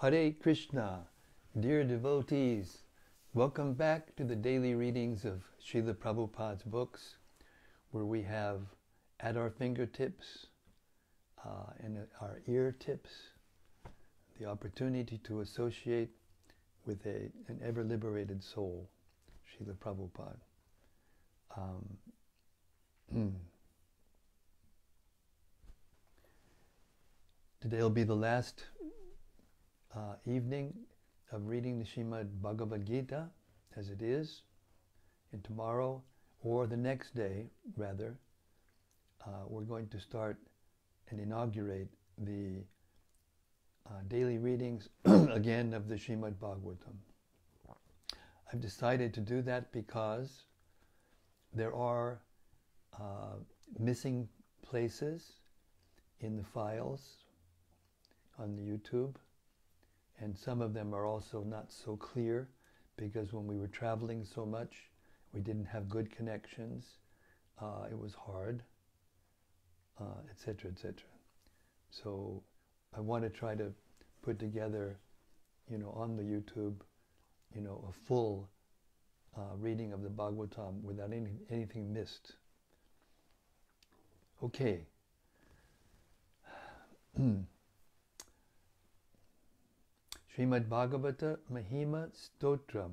Hare Krishna, dear devotees, welcome back to the daily readings of Srila Prabhupada's books, where we have at our fingertips uh, and our ear tips the opportunity to associate with a, an ever liberated soul, Srila Prabhupada. Um, Today will be the last uh, evening of reading the Shrimad Bhagavad Gita as it is, and tomorrow, or the next day, rather, uh, we're going to start and inaugurate the uh, daily readings again of the Shrimad Bhagavatam. I've decided to do that because there are uh, missing places in the files on the YouTube, and some of them are also not so clear because when we were traveling so much, we didn't have good connections. Uh, it was hard, etc., uh, etc. Et so I want to try to put together, you know, on the YouTube, you know, a full uh, reading of the Bhagavatam without any, anything missed. Okay. Srimad Bhagavata Mahima Stotram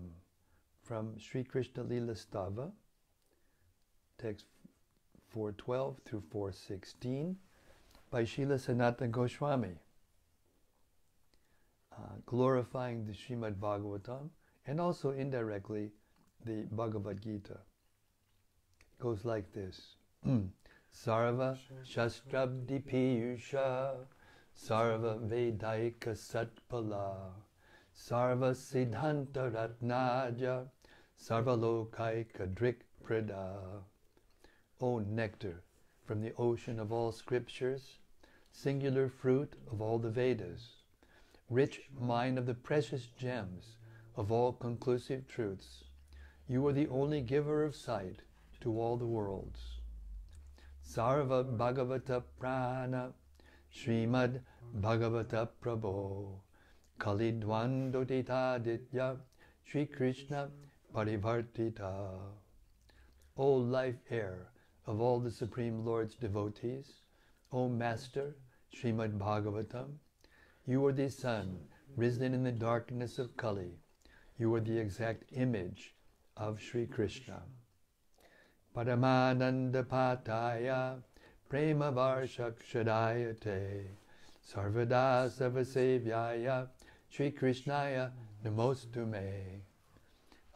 from Sri Krishna Lila Stava, text 412 through 416 by Srila Sanatana Goswami, uh, glorifying the Srimad Bhagavatam and also indirectly the Bhagavad Gita. It goes like this. Sarva Shastrabdi Piyusha Sarva Vedaika Satpala, Sarva Siddhanta Ratnaja, Sarva Lokaika Drik Prada. O nectar from the ocean of all scriptures, singular fruit of all the Vedas, rich mine of the precious gems of all conclusive truths, you are the only giver of sight to all the worlds. Sarva Bhagavata Prana Srimad Bhagavata Prabhu Kalidwandodita Ditya Sri Krishna Parivartita O life air of all the Supreme Lord's devotees, O Master Srimad Bhagavatam, you are the sun risen in the darkness of Kali. You are the exact image of Sri Krishna. Paramananda Pataya Prema Varshakshadayate Sarvada Sarvasevyaya Sri Krishnaya Namostume.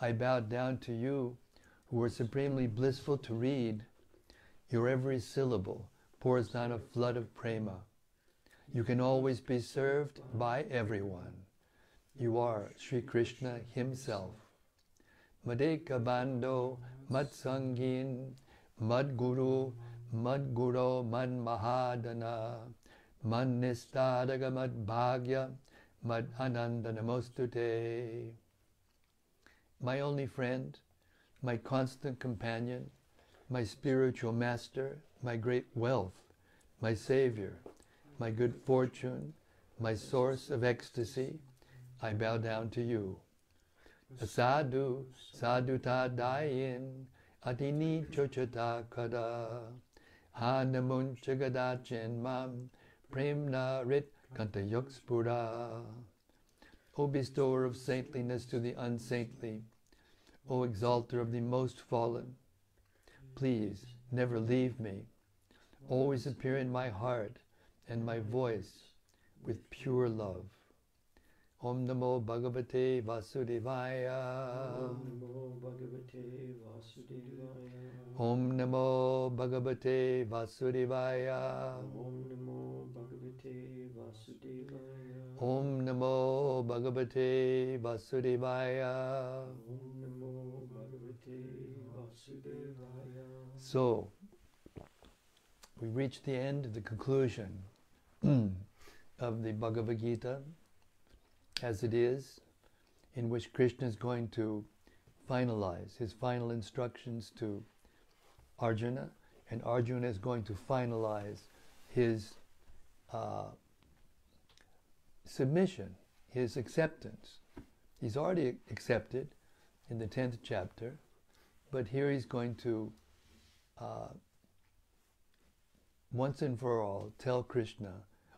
I bow down to you who are supremely blissful to read. Your every syllable pours down a flood of prema. You can always be served by everyone. You are Sri Krishna himself. Madeka Bando Matsangin Madguru Mad Mahadana Mad Nistadaga Mad Bhagya Mad. My only friend, my constant companion, my spiritual master, my great wealth, my savior, my good fortune, my source of ecstasy, I bow down to you. Sadhu, sadhu ta dayin, atini chochata kada. Hanamun Chagadachin Mam Premna Rit Kantayokspura. O bestower of saintliness to the unsaintly, O exalter of the most fallen, please never leave me. Always appear in my heart and my voice with pure love. Om Namo Bhagavate Vasudevaya. Om Namo Bhagavate Vasudevaya. Om Namo Bhagavate Vasudevaya. Om Namo Bhagavate Vasudevaya. Om Namo Bhagavate Vasudevaya. So, we reach the end, of the conclusion of the Bhagavad Gita as it is, in which Krishna is going to finalize his final instructions to Arjuna, and Arjuna is going to finalize his uh, submission his acceptance. He's already accepted in the 10th chapter, but here he's going to, uh, once and for all, tell Krishna,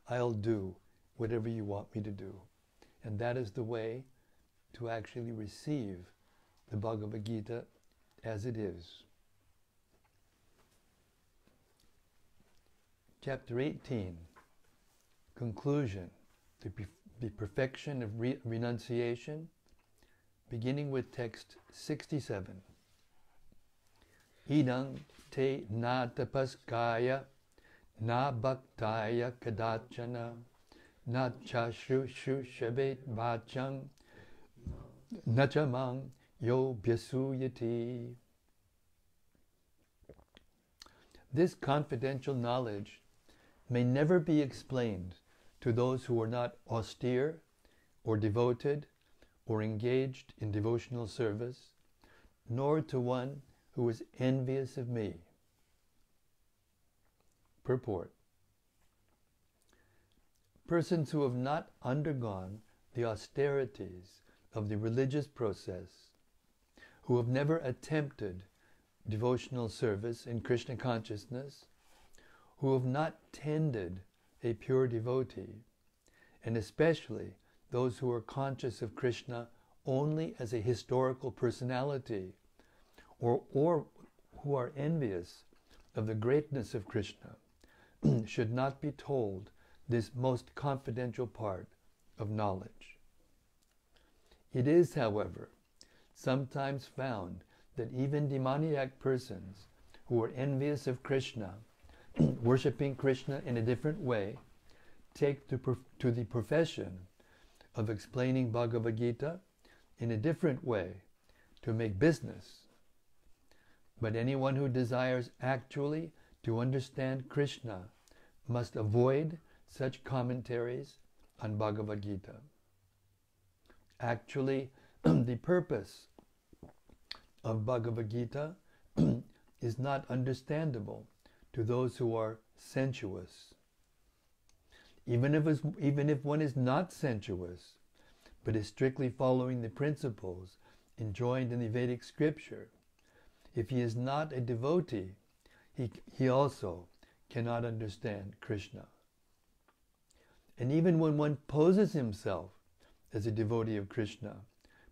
I'll do whatever you want me to do. And that is the way to actually receive the Bhagavad Gita as it is. Chapter 18 Conclusion the, the Perfection of re- Renunciation, beginning with text 67. Idang te na tapaskaya na bhaktaya kadachana na chashu shu shabet bhachang nachamang yo yati. This confidential knowledge may never be explained to those who are not austere or devoted or engaged in devotional service, nor to one who is envious of me. Purport Persons who have not undergone the austerities of the religious process, who have never attempted devotional service in Krishna consciousness, who have not tended a pure devotee, and especially those who are conscious of Krishna only as a historical personality, or, or who are envious of the greatness of Krishna, should not be told this most confidential part of knowledge. It is, however, sometimes found that even demoniac persons who are envious of Krishna worshipping Krishna in a different way, take to, to the profession of explaining Bhagavad Gita in a different way to make business. But anyone who desires actually to understand Krishna must avoid such commentaries on Bhagavad Gita. Actually, the purpose of Bhagavad Gita is not understandable to those who are sensuous. Even if, even if one is not sensuous, but is strictly following the principles enjoined in the Vedic scripture, if he is not a devotee, he, he also cannot understand Krishna. And even when one poses himself as a devotee of Krishna,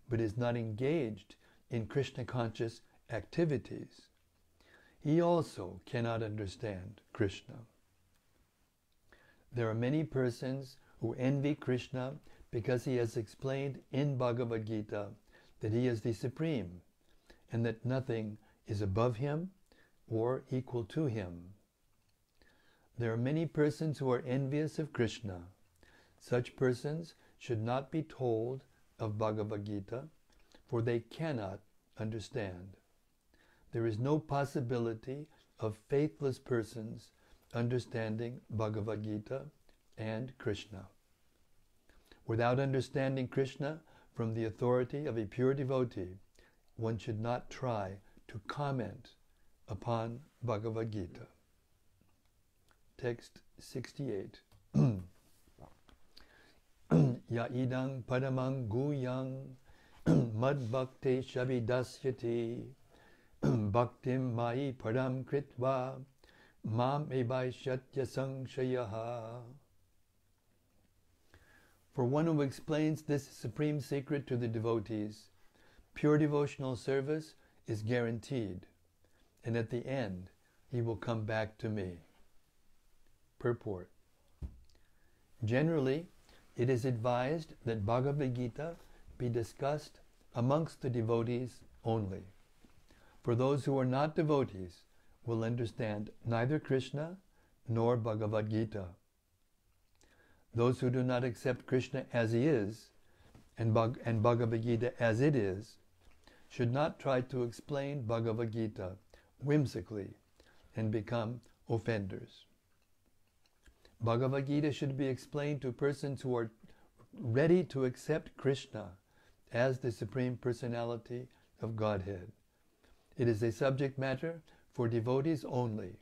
but is not engaged in Krishna conscious activities, he also cannot understand Krishna. There are many persons who envy Krishna because he has explained in Bhagavad Gita that he is the supreme and that nothing is above him or equal to him. There are many persons who are envious of Krishna. Such persons should not be told of Bhagavad Gita, for they cannot understand there is no possibility of faithless persons understanding Bhagavad Gita and Krishna. Without understanding Krishna from the authority of a pure devotee, one should not try to comment upon Bhagavad Gita. Text 68. Ya idang padamang guyang mad bhakti shabidasyati bhaktim mai param kritva mam evaishatya sangshayaha. For one who explains this supreme secret to the devotees, pure devotional service is guaranteed, and at the end he will come back to me. Purport Generally, it is advised that Bhagavad Gita be discussed amongst the devotees only. For those who are not devotees will understand neither Krishna nor Bhagavad Gita. Those who do not accept Krishna as he is and, Bhag- and Bhagavad Gita as it is should not try to explain Bhagavad Gita whimsically and become offenders. Bhagavad Gita should be explained to persons who are ready to accept Krishna as the Supreme Personality of Godhead. It is a subject matter for devotees only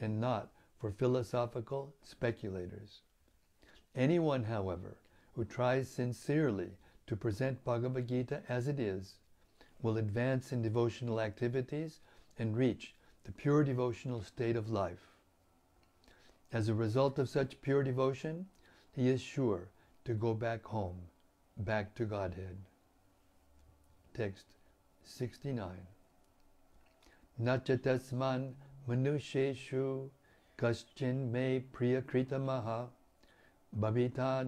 and not for philosophical speculators. Anyone, however, who tries sincerely to present Bhagavad Gita as it is will advance in devotional activities and reach the pure devotional state of life. As a result of such pure devotion, he is sure to go back home, back to Godhead. Text 69. Nachatasman manusheshu kaschin me priyakritamaha babita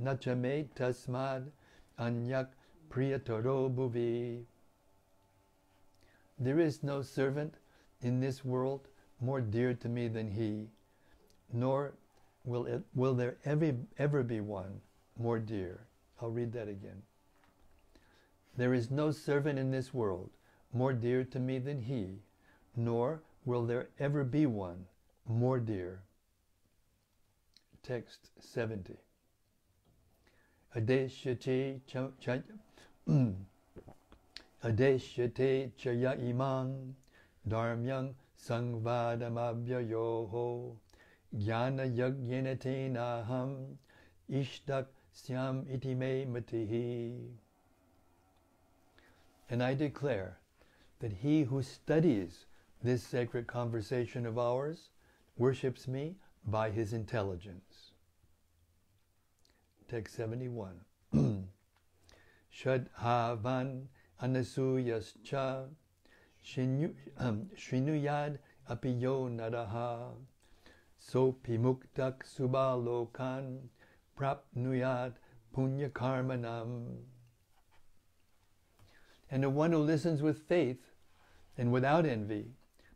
nachame tasmad anyak priyataro bhuvi. There is no servant in this world more dear to me than he, nor will, it, will there ever, ever be one more dear. I'll read that again. There is no servant in this world more dear to me than he, nor will there ever be one more dear. Text 70. Adeshyate Adeshyate chaya imang dharmyang sangvadamabhyayoho syam iti me matihi. And I declare that he who studies this sacred conversation of ours worships me by his intelligence. Text 71. Shadhavan anasuyascha shinuyad apiyo naraha sopimuktak subalokan prapnuyat punya karmanam. And the one who listens with faith and without envy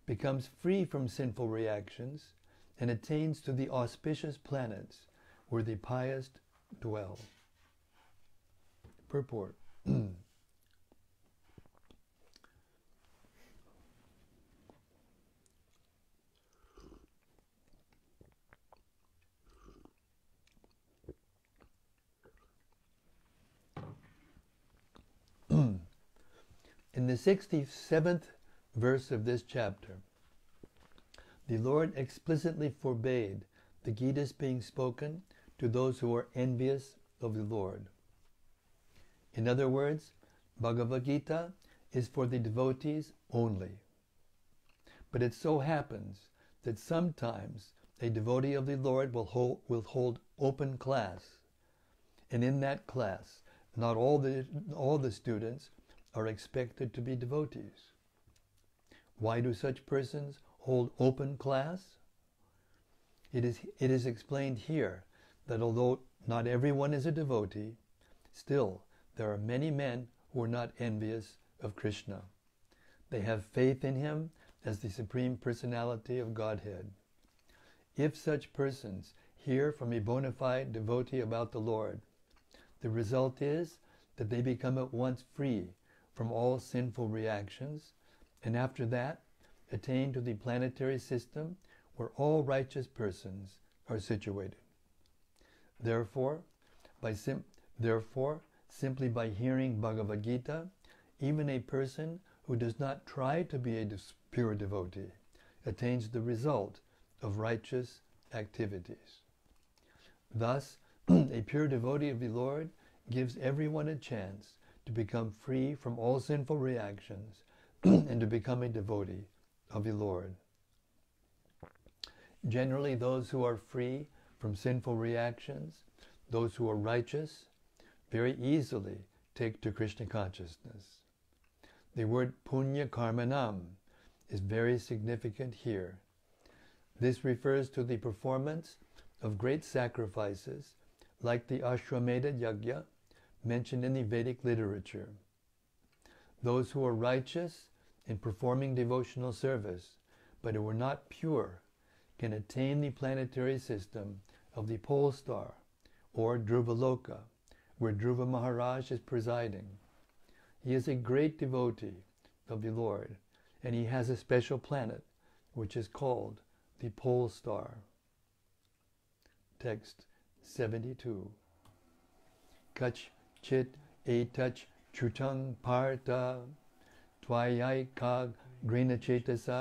becomes free from sinful reactions and attains to the auspicious planets where the pious dwell. Purport. In the 67th verse of this chapter, the Lord explicitly forbade the Gita's being spoken to those who are envious of the Lord. In other words, Bhagavad Gita is for the devotees only. But it so happens that sometimes a devotee of the Lord will hold, will hold open class. And in that class, not all the, all the students are expected to be devotees. Why do such persons hold open class? It is, it is explained here that although not everyone is a devotee, still there are many men who are not envious of Krishna. They have faith in him as the Supreme Personality of Godhead. If such persons hear from a bona fide devotee about the Lord, the result is that they become at once free from all sinful reactions, and after that, attain to the planetary system where all righteous persons are situated. Therefore, by sim- therefore, simply by hearing Bhagavad Gita, even a person who does not try to be a pure devotee attains the result of righteous activities. Thus, a pure devotee of the Lord gives everyone a chance to become free from all sinful reactions and to become a devotee of the Lord. Generally, those who are free from sinful reactions, those who are righteous, very easily take to Krishna consciousness. The word punya karmanam is very significant here. This refers to the performance of great sacrifices like the Ashwamedha Yajna mentioned in the Vedic literature. Those who are righteous in performing devotional service, but who are not pure, can attain the planetary system of the pole star or Dhruvaloka, where Dhruva Maharaj is presiding. He is a great devotee of the Lord, and he has a special planet which is called the pole star. Text 72. Kach chit etach chutang parta tvayai kag grina chetasa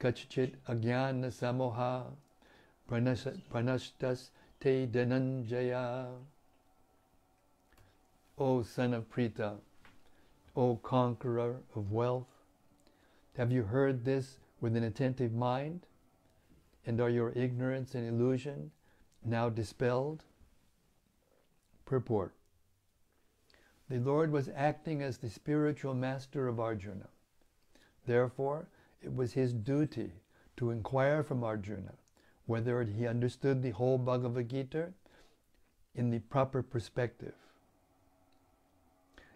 kachchit agyana samoha pranashtas te dhananjaya O son of Pritha, O conqueror of wealth? Have you heard this with an attentive mind? And are your ignorance and illusion now dispelled? Purport The Lord was acting as the spiritual master of Arjuna. Therefore, it was his duty to inquire from Arjuna whether he understood the whole Bhagavad Gita in the proper perspective.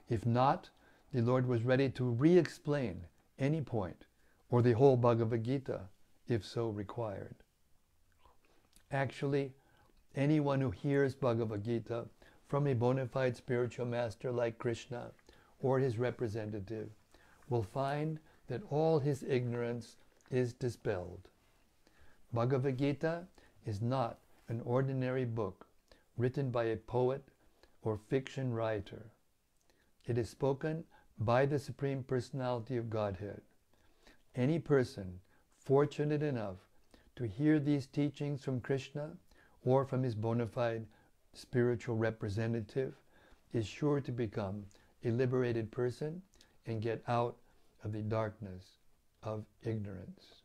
If not, the Lord was ready to re explain any point or the whole Bhagavad Gita if so required. Actually, anyone who hears Bhagavad Gita from a bona fide spiritual master like Krishna or his representative will find that all his ignorance is dispelled. Bhagavad Gita is not an ordinary book written by a poet or fiction writer. It is spoken by the Supreme Personality of Godhead. Any person fortunate enough to hear these teachings from Krishna or from his bona fide spiritual representative is sure to become a liberated person and get out of the darkness of ignorance.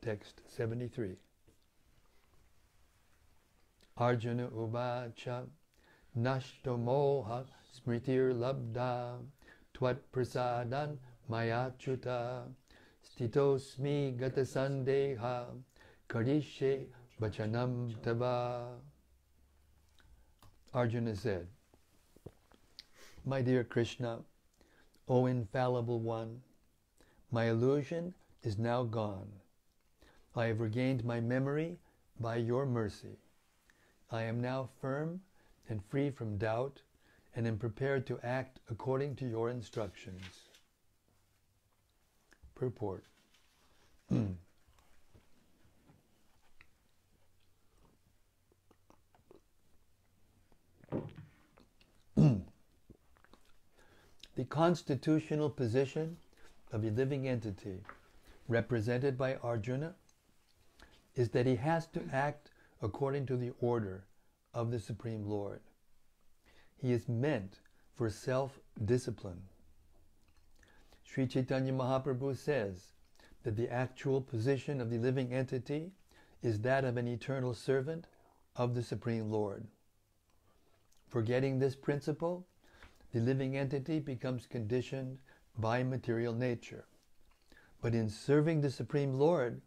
Text 73. Arjuna Uvacha Nashto Moha Smritir Labda Twat Prasadan Mayachuta Stitosmi Gata Sandeha Karishe Bachanam Tava Arjuna said, My dear Krishna, O infallible one, my illusion is now gone. I have regained my memory by your mercy. I am now firm and free from doubt and am prepared to act according to your instructions. Purport the constitutional position of a living entity represented by Arjuna is that he has to act according to the order of the Supreme Lord. He is meant for self discipline. Sri Chaitanya Mahaprabhu says that the actual position of the living entity is that of an eternal servant of the Supreme Lord. Forgetting this principle, the living entity becomes conditioned by material nature. But in serving the Supreme Lord,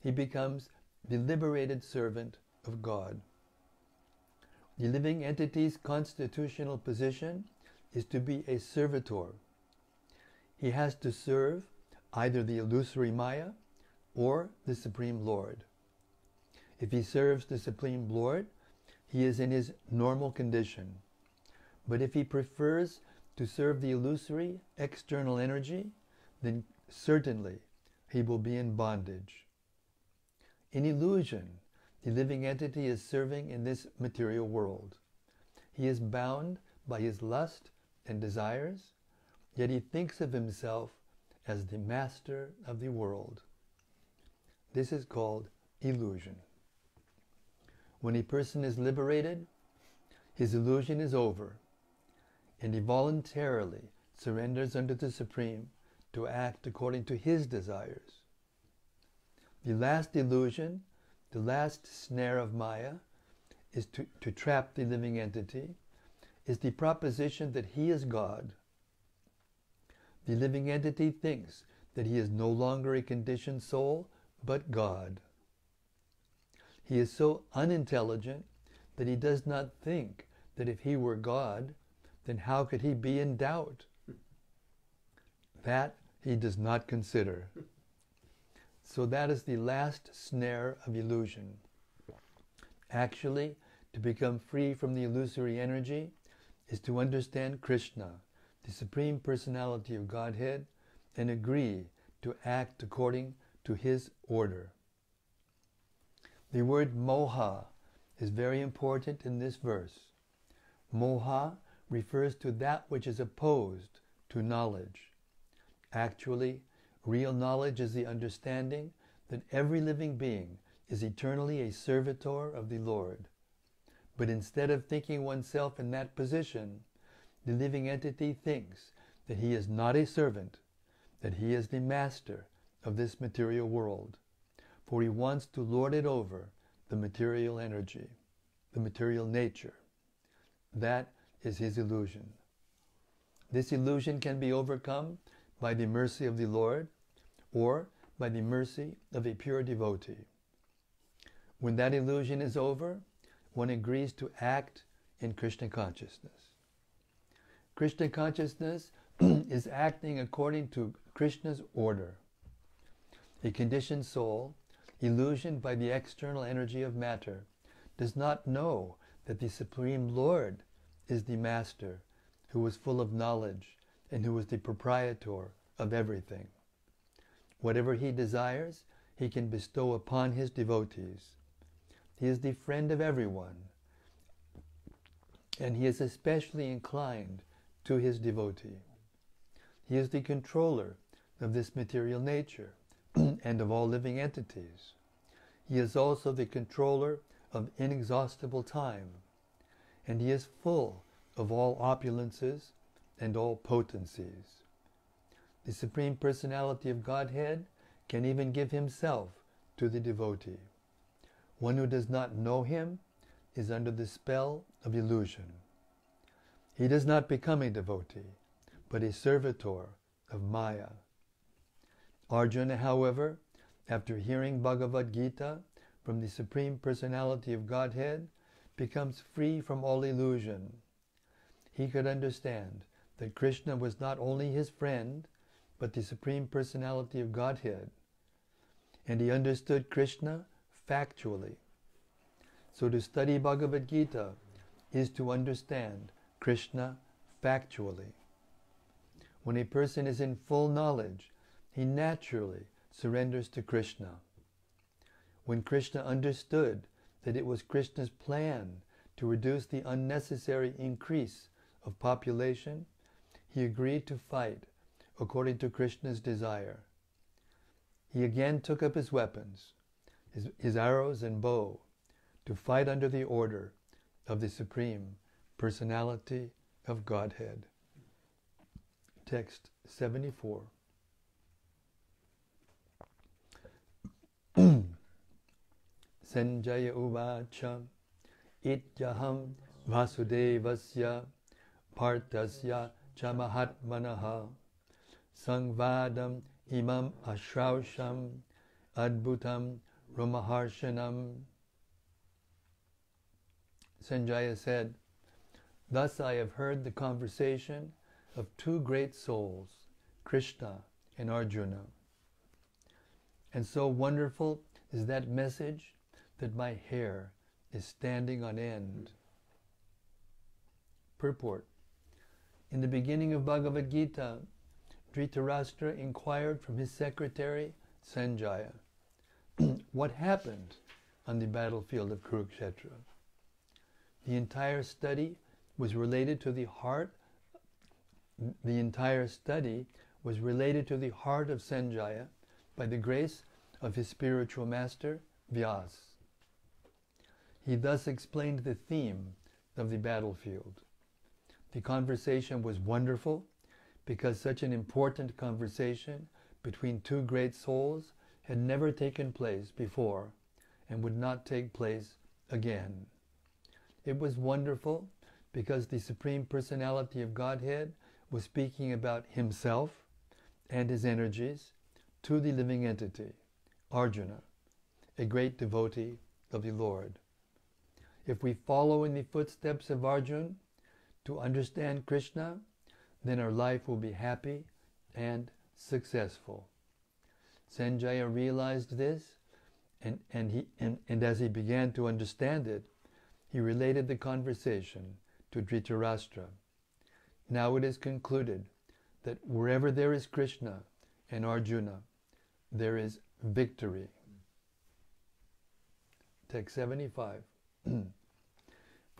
he becomes the liberated servant of God. The living entity's constitutional position is to be a servitor. He has to serve either the illusory Maya or the Supreme Lord. If he serves the Supreme Lord, he is in his normal condition. But if he prefers to serve the illusory external energy, then certainly he will be in bondage. In illusion, the living entity is serving in this material world. He is bound by his lust and desires, yet he thinks of himself as the master of the world. This is called illusion. When a person is liberated, his illusion is over, and he voluntarily surrenders unto the Supreme to act according to his desires. The last illusion, the last snare of Maya, is to, to trap the living entity, is the proposition that he is God. The living entity thinks that he is no longer a conditioned soul, but God. He is so unintelligent that he does not think that if he were God, then how could he be in doubt? That he does not consider. So that is the last snare of illusion. Actually, to become free from the illusory energy is to understand Krishna, the Supreme Personality of Godhead, and agree to act according to His order. The word moha is very important in this verse. Moha refers to that which is opposed to knowledge. Actually, real knowledge is the understanding that every living being is eternally a servitor of the Lord. But instead of thinking oneself in that position, the living entity thinks that he is not a servant, that he is the master of this material world, for he wants to lord it over the material energy, the material nature. That is his illusion. This illusion can be overcome by the mercy of the Lord or by the mercy of a pure devotee. When that illusion is over, one agrees to act in Krishna consciousness. Krishna consciousness is acting according to Krishna's order. A conditioned soul, illusioned by the external energy of matter, does not know that the Supreme Lord is the Master who was full of knowledge and who was the proprietor of everything. Whatever he desires, he can bestow upon his devotees. He is the friend of everyone, and he is especially inclined to his devotee. He is the controller of this material nature and of all living entities. He is also the controller of inexhaustible time, and he is full of all opulences and all potencies. The Supreme Personality of Godhead can even give himself to the devotee. One who does not know him is under the spell of illusion. He does not become a devotee, but a servitor of Maya. Arjuna, however, after hearing Bhagavad Gita from the Supreme Personality of Godhead, becomes free from all illusion. He could understand that Krishna was not only his friend, but the Supreme Personality of Godhead. And he understood Krishna factually. So to study Bhagavad Gita is to understand Krishna factually. When a person is in full knowledge, he naturally surrenders to Krishna. When Krishna understood that it was Krishna's plan to reduce the unnecessary increase of population, he agreed to fight according to Krishna's desire. He again took up his weapons, his, his arrows and bow, to fight under the order of the Supreme Personality of Godhead. Text 74. Sanjaya Uvacha Ityaham Vasudevasya Partasya Chamahatmanaha Sangvadam Imam Ashrausham Adbhutam Ramaharshanam Sanjaya said, Thus I have heard the conversation of two great souls, Krishna and Arjuna. And so wonderful is that message that my hair is standing on end. Purport In the beginning of Bhagavad Gita, Dhritarashtra inquired from his secretary, Sanjaya, what happened on the battlefield of Kurukshetra. The entire study was related to the heart. The entire study was related to the heart of Sanjaya by the grace of his spiritual master, Vyas. He thus explained the theme of the battlefield. The conversation was wonderful because such an important conversation between two great souls had never taken place before and would not take place again. It was wonderful because the Supreme Personality of Godhead was speaking about himself and his energies to the living entity, Arjuna, a great devotee of the Lord. If we follow in the footsteps of Arjuna to understand Krishna, then our life will be happy and successful. Sanjaya realized this, and, and, he, and, and as he began to understand it, he related the conversation to Dhritarashtra. Now it is concluded that wherever there is Krishna and Arjuna, there is victory. Text 75.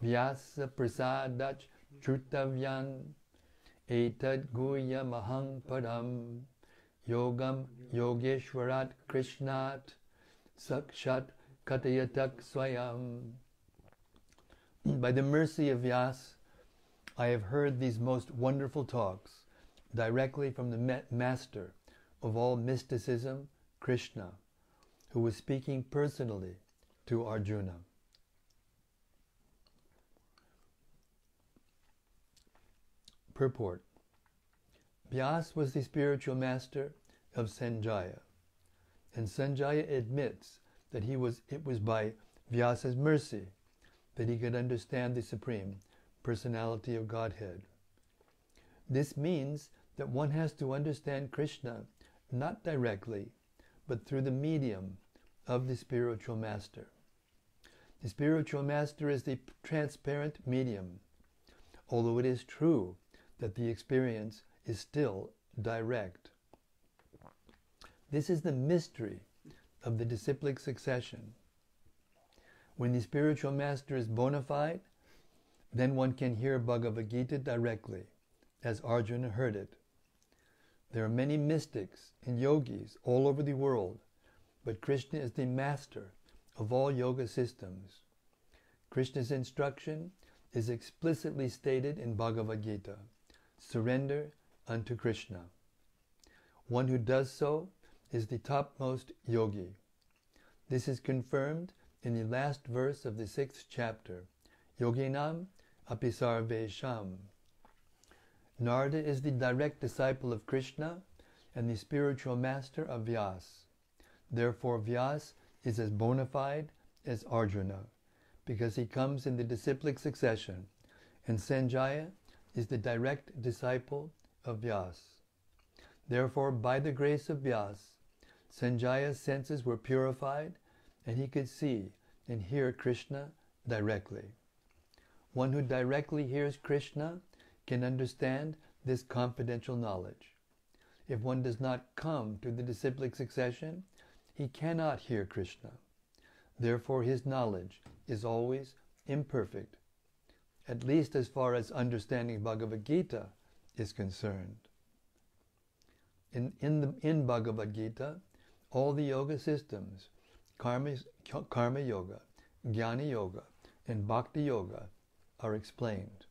Vyasa prasadach trutavyan etad guya mahang padam yogam yogeshwarat krishnat sakshat katayatak swayam by the mercy of Vyas, I have heard these most wonderful talks directly from the master of all mysticism, Krishna, who was speaking personally to Arjuna. Purport Vyas was the spiritual master of Sanjaya, and Sanjaya admits that he was, it was by Vyasa's mercy that he could understand the Supreme Personality of Godhead. This means that one has to understand Krishna not directly, but through the medium of the spiritual master. The spiritual master is the transparent medium, although it is true that the experience is still direct. This is the mystery of the disciplic succession. When the spiritual master is bona fide, then one can hear Bhagavad Gita directly, as Arjuna heard it. There are many mystics and yogis all over the world, but Krishna is the master of all yoga systems. Krishna's instruction is explicitly stated in Bhagavad Gita surrender unto Krishna. One who does so is the topmost yogi. This is confirmed in the last verse of the sixth chapter, Yoginam Apisarvesham. Narada is the direct disciple of Krishna and the spiritual master of Vyas. Therefore, Vyas is as bona fide as Arjuna, because he comes in the disciplic succession, and Sanjaya is the direct disciple of Vyas. Therefore, by the grace of Vyas, Sanjaya's senses were purified and he could see and hear Krishna directly. One who directly hears Krishna can understand this confidential knowledge. If one does not come to the disciplic succession, he cannot hear Krishna. Therefore, his knowledge is always imperfect, at least as far as understanding Bhagavad Gita is concerned. In, in, the, in Bhagavad Gita, all the yoga systems, karma, karma yoga, jnana yoga, and bhakti yoga, are explained.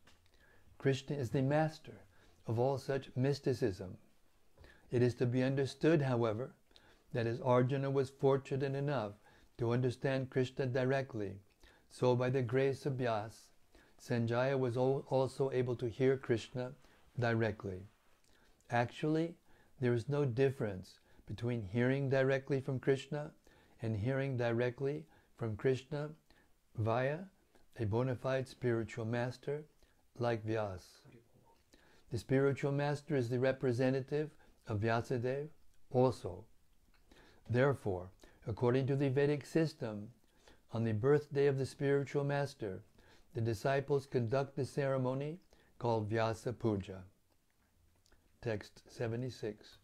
Krishna is the master of all such mysticism. It is to be understood, however, that as Arjuna was fortunate enough to understand Krishna directly, so by the grace of Vyas, Sanjaya was also able to hear Krishna directly. Actually, there is no difference between hearing directly from Krishna and hearing directly from Krishna via a bona fide spiritual master like Vyas. The spiritual master is the representative of Vyasadeva also. Therefore, according to the Vedic system, on the birthday of the spiritual master, the disciples conduct the ceremony called Vyasa Puja. Text 76.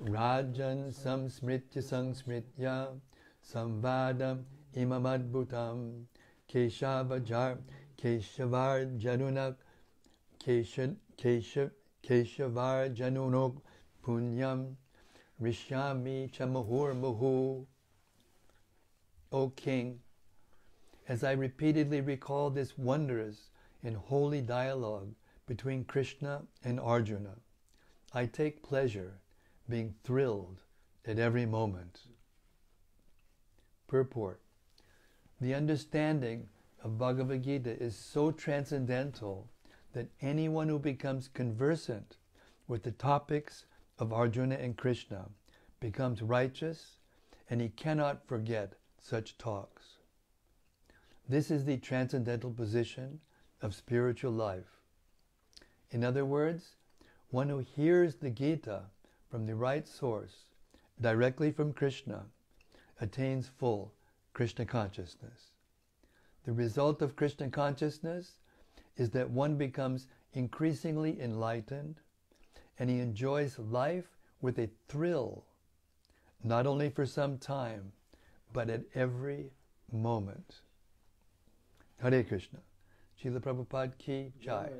Rajan samsmritya samsmritya samvadam imamadbhutam keshavajar keshavar janunak keshavar janunok punyam rishyami chamahur muhu O King, as I repeatedly recall this wondrous and holy dialogue between Krishna and Arjuna, I take pleasure being thrilled at every moment. Purport The understanding of Bhagavad Gita is so transcendental that anyone who becomes conversant with the topics of Arjuna and Krishna becomes righteous and he cannot forget such talks. This is the transcendental position of spiritual life. In other words, one who hears the Gita from the right source, directly from Krishna, attains full Krishna consciousness. The result of Krishna consciousness is that one becomes increasingly enlightened and he enjoys life with a thrill, not only for some time, but at every moment. Hare Krishna. Srila Prabhupada ki jai.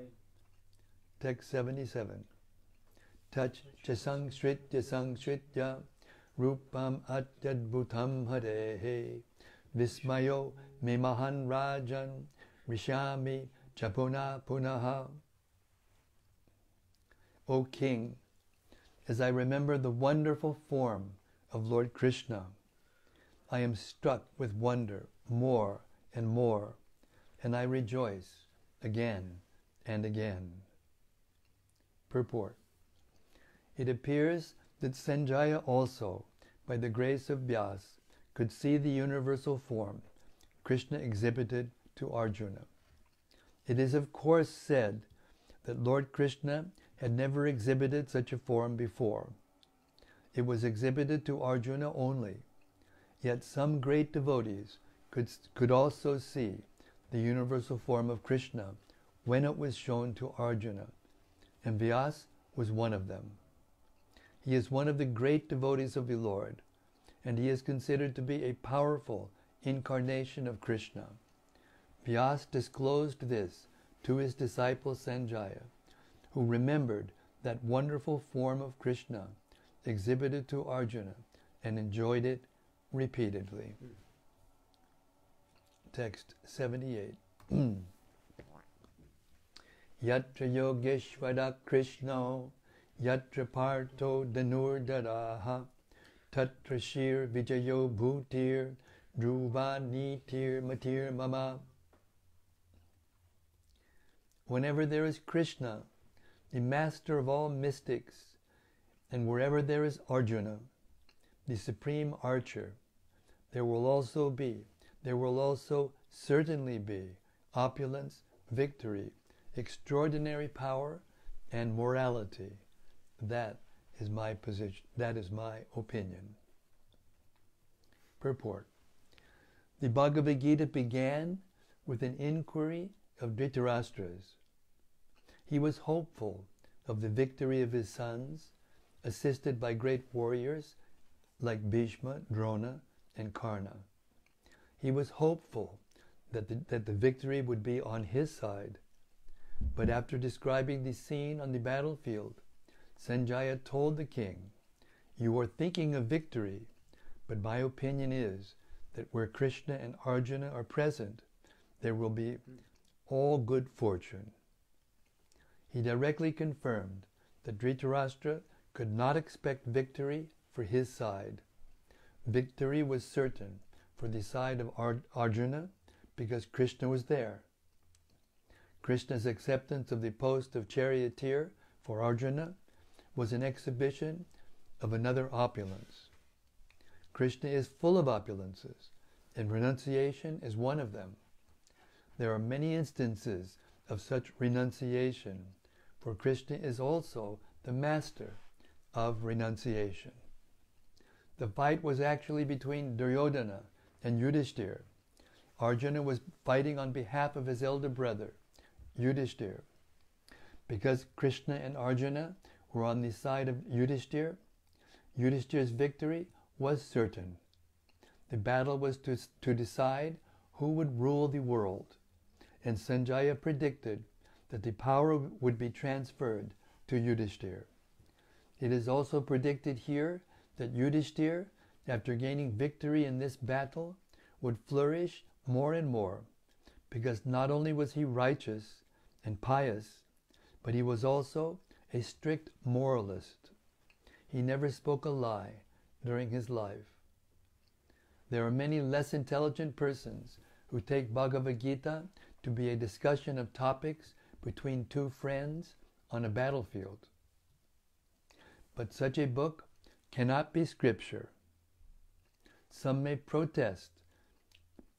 Text 77. Touch chasang sritya sritya rupam atyadbhutam harehe vismayo me mahan rajan rishami Chapuna Punaha. O King, as I remember the wonderful form of Lord Krishna, I am struck with wonder more and more, and I rejoice again and again. Purport It appears that Sanjaya also, by the grace of Vyas, could see the universal form Krishna exhibited to Arjuna. It is of course said that Lord Krishna had never exhibited such a form before. It was exhibited to Arjuna only, yet some great devotees could, could also see the universal form of Krishna when it was shown to Arjuna, and Vyas was one of them. He is one of the great devotees of the Lord, and he is considered to be a powerful incarnation of Krishna. Vyas disclosed this to his disciple Sanjaya, who remembered that wonderful form of Krishna exhibited to Arjuna and enjoyed it repeatedly. Text 78. Yatra Yogeshwara Krishna Yatra Partho Dhanurdaraha Tatra Shir Vijayo Bhutir Dhruva Nitir Matir Mama Whenever there is Krishna, the master of all mystics, and wherever there is Arjuna, the supreme archer, there will also be, there will also certainly be opulence, victory, extraordinary power, and morality. That is my position. That is my opinion. Purport. The Bhagavad Gita began with an inquiry of Dhritarashtra's. He was hopeful of the victory of his sons, assisted by great warriors like Bhishma, Drona, and Karna. He was hopeful that the, that the victory would be on his side. But after describing the scene on the battlefield, Sanjaya told the king, You are thinking of victory, but my opinion is that where Krishna and Arjuna are present, there will be all good fortune. He directly confirmed that Dhritarashtra could not expect victory for his side. Victory was certain for the side of Ar- Arjuna because Krishna was there. Krishna's acceptance of the post of charioteer for Arjuna was an exhibition of another opulence. Krishna is full of opulences, and renunciation is one of them. There are many instances of such renunciation, for Krishna is also the master of renunciation. The fight was actually between Duryodhana and Yudhishthir. Arjuna was fighting on behalf of his elder brother, Yudhishthir. Because Krishna and Arjuna were on the side of Yudhishthir, Yudhishthir's victory was certain. The battle was to, to decide who would rule the world, and Sanjaya predicted that the power would be transferred to Yudhishthir. It is also predicted here that Yudhishthir, after gaining victory in this battle, would flourish more and more, because not only was he righteous and pious, but he was also a strict moralist. He never spoke a lie during his life. There are many less intelligent persons who take Bhagavad Gita to be a discussion of topics between two friends on a battlefield. But such a book cannot be scripture. Some may protest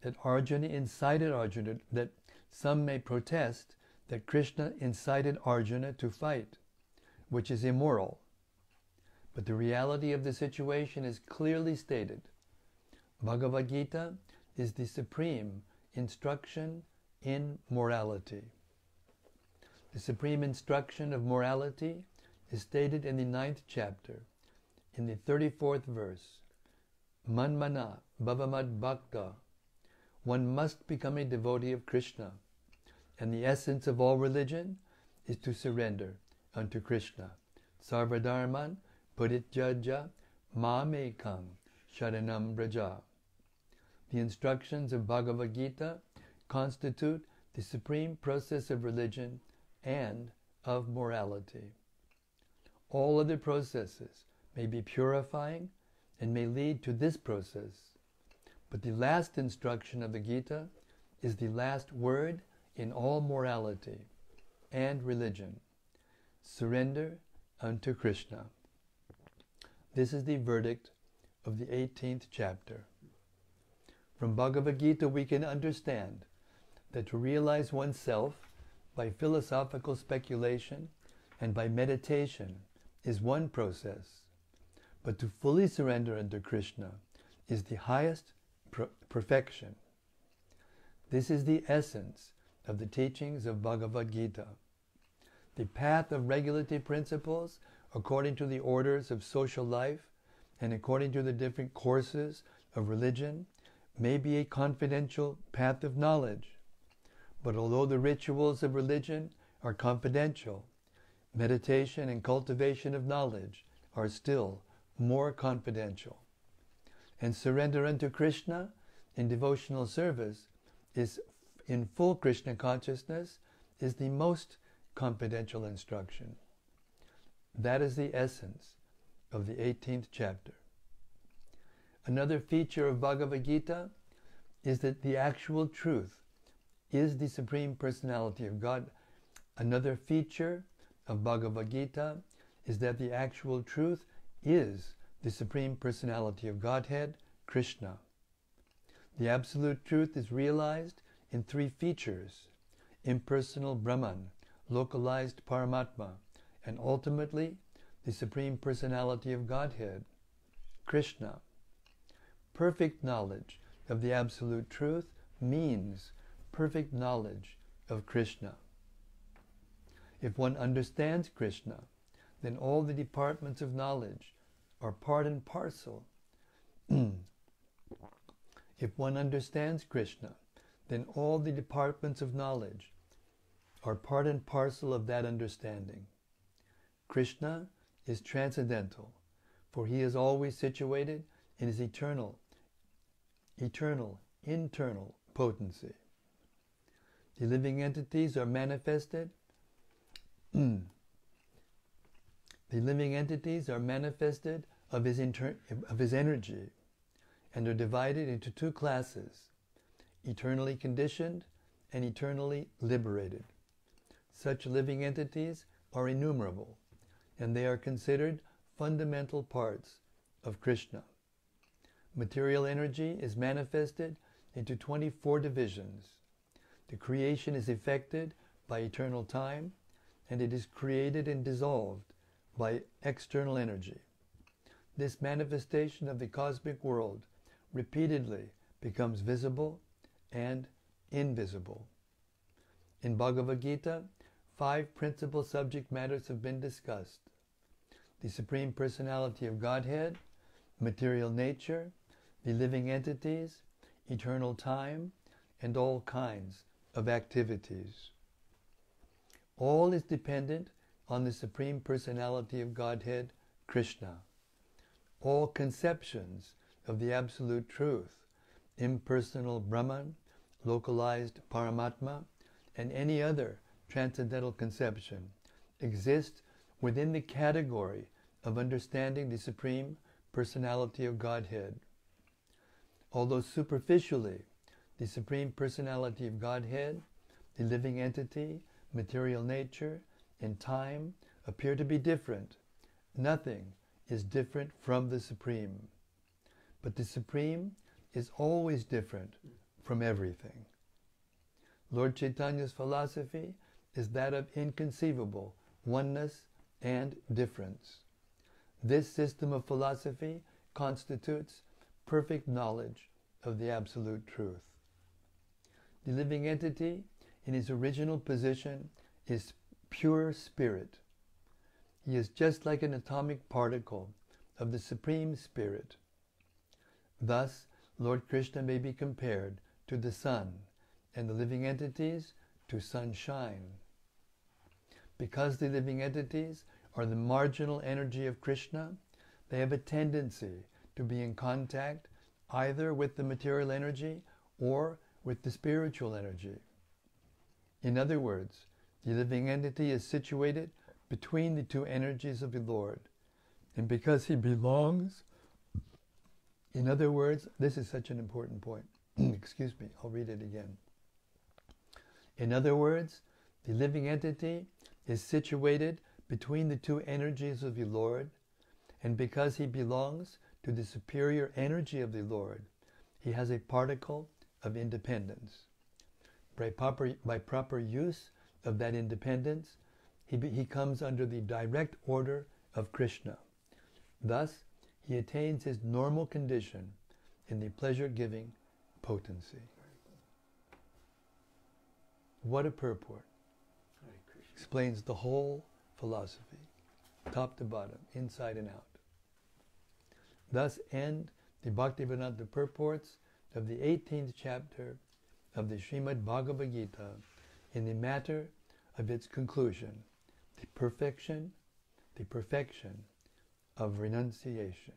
that Arjuna incited Arjuna, that some may protest that Krishna incited Arjuna to fight, which is immoral. But the reality of the situation is clearly stated. Bhagavad Gita is the supreme instruction in morality. The supreme instruction of morality is stated in the ninth chapter, in the 34th verse. Manmana bhavamad bhakta. One must become a devotee of Krishna. And the essence of all religion is to surrender unto Krishna. Sarvadharman parityajya mamekam sharanam braja. The instructions of Bhagavad Gita constitute the supreme process of religion and of morality. All other processes may be purifying and may lead to this process, but the last instruction of the Gita is the last word in all morality and religion. Surrender unto Krishna. This is the verdict of the 18th chapter. From Bhagavad Gita, we can understand that to realize oneself by philosophical speculation and by meditation is one process, but to fully surrender unto Krishna is the highest perfection. This is the essence of the teachings of Bhagavad Gita. The path of regulative principles, according to the orders of social life and according to the different courses of religion, may be a confidential path of knowledge. But although the rituals of religion are confidential, meditation and cultivation of knowledge are still more confidential. And surrender unto Krishna in devotional service is in full Krishna consciousness is the most confidential instruction. That is the essence of the 18th chapter. Another feature of Bhagavad Gita is that the actual truth is the Supreme Personality of God. Another feature of Bhagavad Gita is that the actual truth is the Supreme Personality of Godhead, Krishna. The Absolute Truth is realized in three features impersonal Brahman, localized Paramatma, and ultimately the Supreme Personality of Godhead, Krishna. Perfect knowledge of the Absolute Truth means perfect knowledge of Krishna. If one understands Krishna, then all the departments of knowledge are part and parcel. if one understands Krishna, then all the departments of knowledge are part and parcel of that understanding. Krishna is transcendental, for he is always situated in his eternal, eternal, internal potency. The living entities are manifested. the living entities are manifested of his, inter- of his energy and are divided into two classes eternally conditioned and eternally liberated. Such living entities are innumerable and they are considered fundamental parts of Krishna. Material energy is manifested into 24 divisions the creation is effected by eternal time, and it is created and dissolved by external energy. This manifestation of the cosmic world repeatedly becomes visible and invisible. In Bhagavad Gita, five principal subject matters have been discussed the Supreme Personality of Godhead, material nature, the living entities, eternal time, and all kinds of activities. All is dependent on the Supreme Personality of Godhead, Krishna. All conceptions of the Absolute Truth, impersonal Brahman, localized Paramatma, and any other transcendental conception exist within the category of understanding the Supreme Personality of Godhead. Although superficially the Supreme Personality of Godhead, the living entity, material nature, and time appear to be different. Nothing is different from the Supreme. But the Supreme is always different from everything. Lord Chaitanya's philosophy is that of inconceivable oneness and difference. This system of philosophy constitutes perfect knowledge of the Absolute Truth. The living entity in his original position is pure spirit. He is just like an atomic particle of the Supreme Spirit. Thus, Lord Krishna may be compared to the sun and the living entities to sunshine. Because the living entities are the marginal energy of Krishna, they have a tendency to be in contact either with the material energy or with the spiritual energy. In other words, the living entity is situated between the two energies of the Lord. And because he belongs, in other words, this is such an important point. Excuse me, I'll read it again. In other words, the living entity is situated between the two energies of the Lord, and because he belongs to the superior energy of the Lord, he has a particle of independence. By proper, by proper use of that independence, he, he comes under the direct order of Krishna. Thus, he attains his normal condition in the pleasure giving potency. What a purport. Explains the whole philosophy, top to bottom, inside and out. Thus end the Bhaktivedanta purports of the 18th chapter of the Srimad Bhagavad Gita in the matter of its conclusion, the perfection, the perfection of renunciation.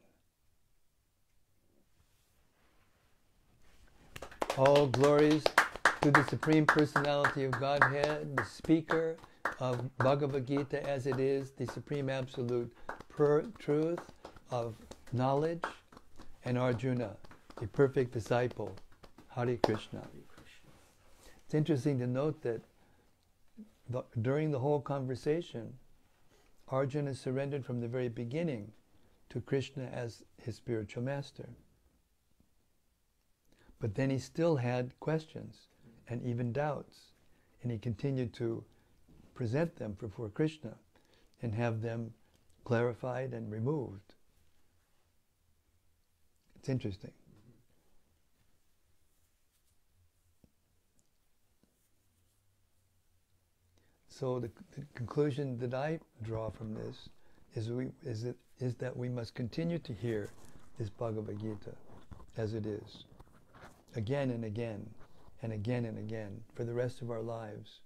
All glories to the Supreme Personality of Godhead, the speaker of Bhagavad Gita as it is, the Supreme Absolute Truth of knowledge, and Arjuna, the perfect disciple. Hare Krishna. It's interesting to note that the, during the whole conversation, Arjuna surrendered from the very beginning to Krishna as his spiritual master. But then he still had questions and even doubts, and he continued to present them before Krishna and have them clarified and removed. It's interesting. So the, the, conclusion that I draw from this is we is it is that we must continue to hear this Bhagavad Gita as it is, again and again, and again and again for the rest of our lives,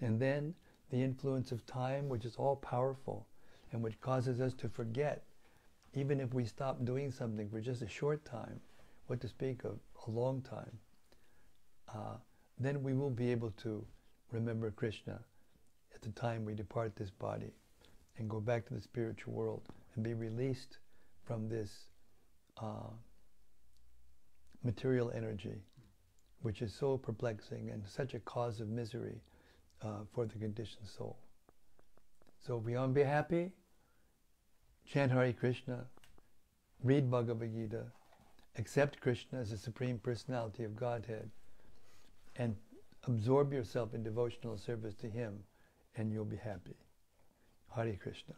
and then the influence of time, which is all powerful, and which causes us to forget, even if we stop doing something for just a short time, what to speak of a long time, uh, then we will be able to remember Krishna the time we depart this body and go back to the spiritual world and be released from this uh, material energy, which is so perplexing and such a cause of misery uh, for the conditioned soul. So we want to be happy, chant Hare Krishna, read Bhagavad Gita, accept Krishna as the Supreme Personality of Godhead, and absorb yourself in devotional service to Him, and you'll be happy. Hare Krishna.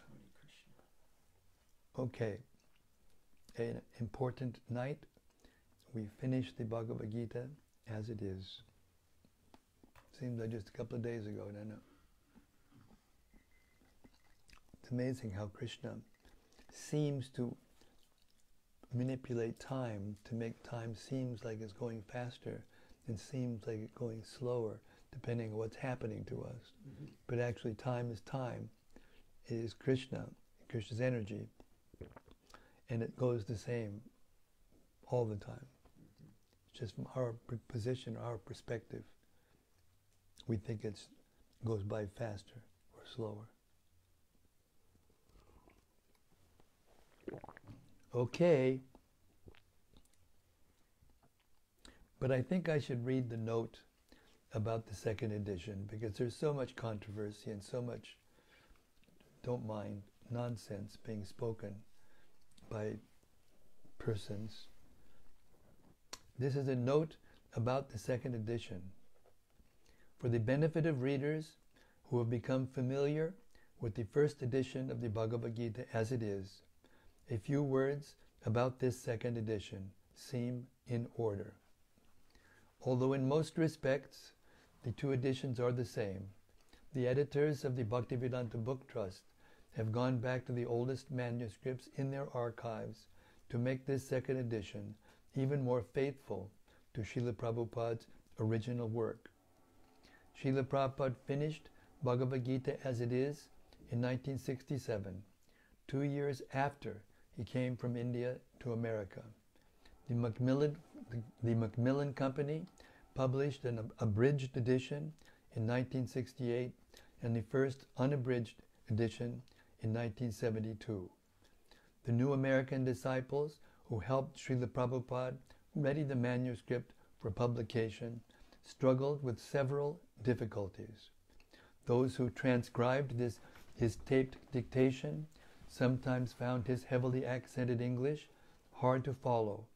Okay, an important night. We finished the Bhagavad Gita as it is. Seems like just a couple of days ago, I know. It's amazing how Krishna seems to manipulate time to make time seems like it's going faster and seems like it's going slower depending on what's happening to us. Mm-hmm. But actually time is time. It is Krishna, Krishna's energy. And it goes the same all the time. Mm-hmm. It's just from our position, our perspective we think it goes by faster or slower. Okay. But I think I should read the note about the second edition because there's so much controversy and so much, don't mind, nonsense being spoken by persons. This is a note about the second edition for the benefit of readers who have become familiar with the first edition of the Bhagavad Gita as it is, a few words about this second edition seem in order. Although in most respects the two editions are the same, the editors of the Bhaktivedanta Book Trust have gone back to the oldest manuscripts in their archives to make this second edition even more faithful to Srila Prabhupada's original work. Srila Prabhupada finished Bhagavad Gita as it is in 1967, two years after he came from India to America. The Macmillan, the, the Macmillan Company published an abridged edition in 1968 and the first unabridged edition in 1972. The New American disciples who helped Srila Prabhupada ready the manuscript for publication struggled with several difficulties. Those who transcribed this, his taped dictation sometimes found his heavily accented English hard to follow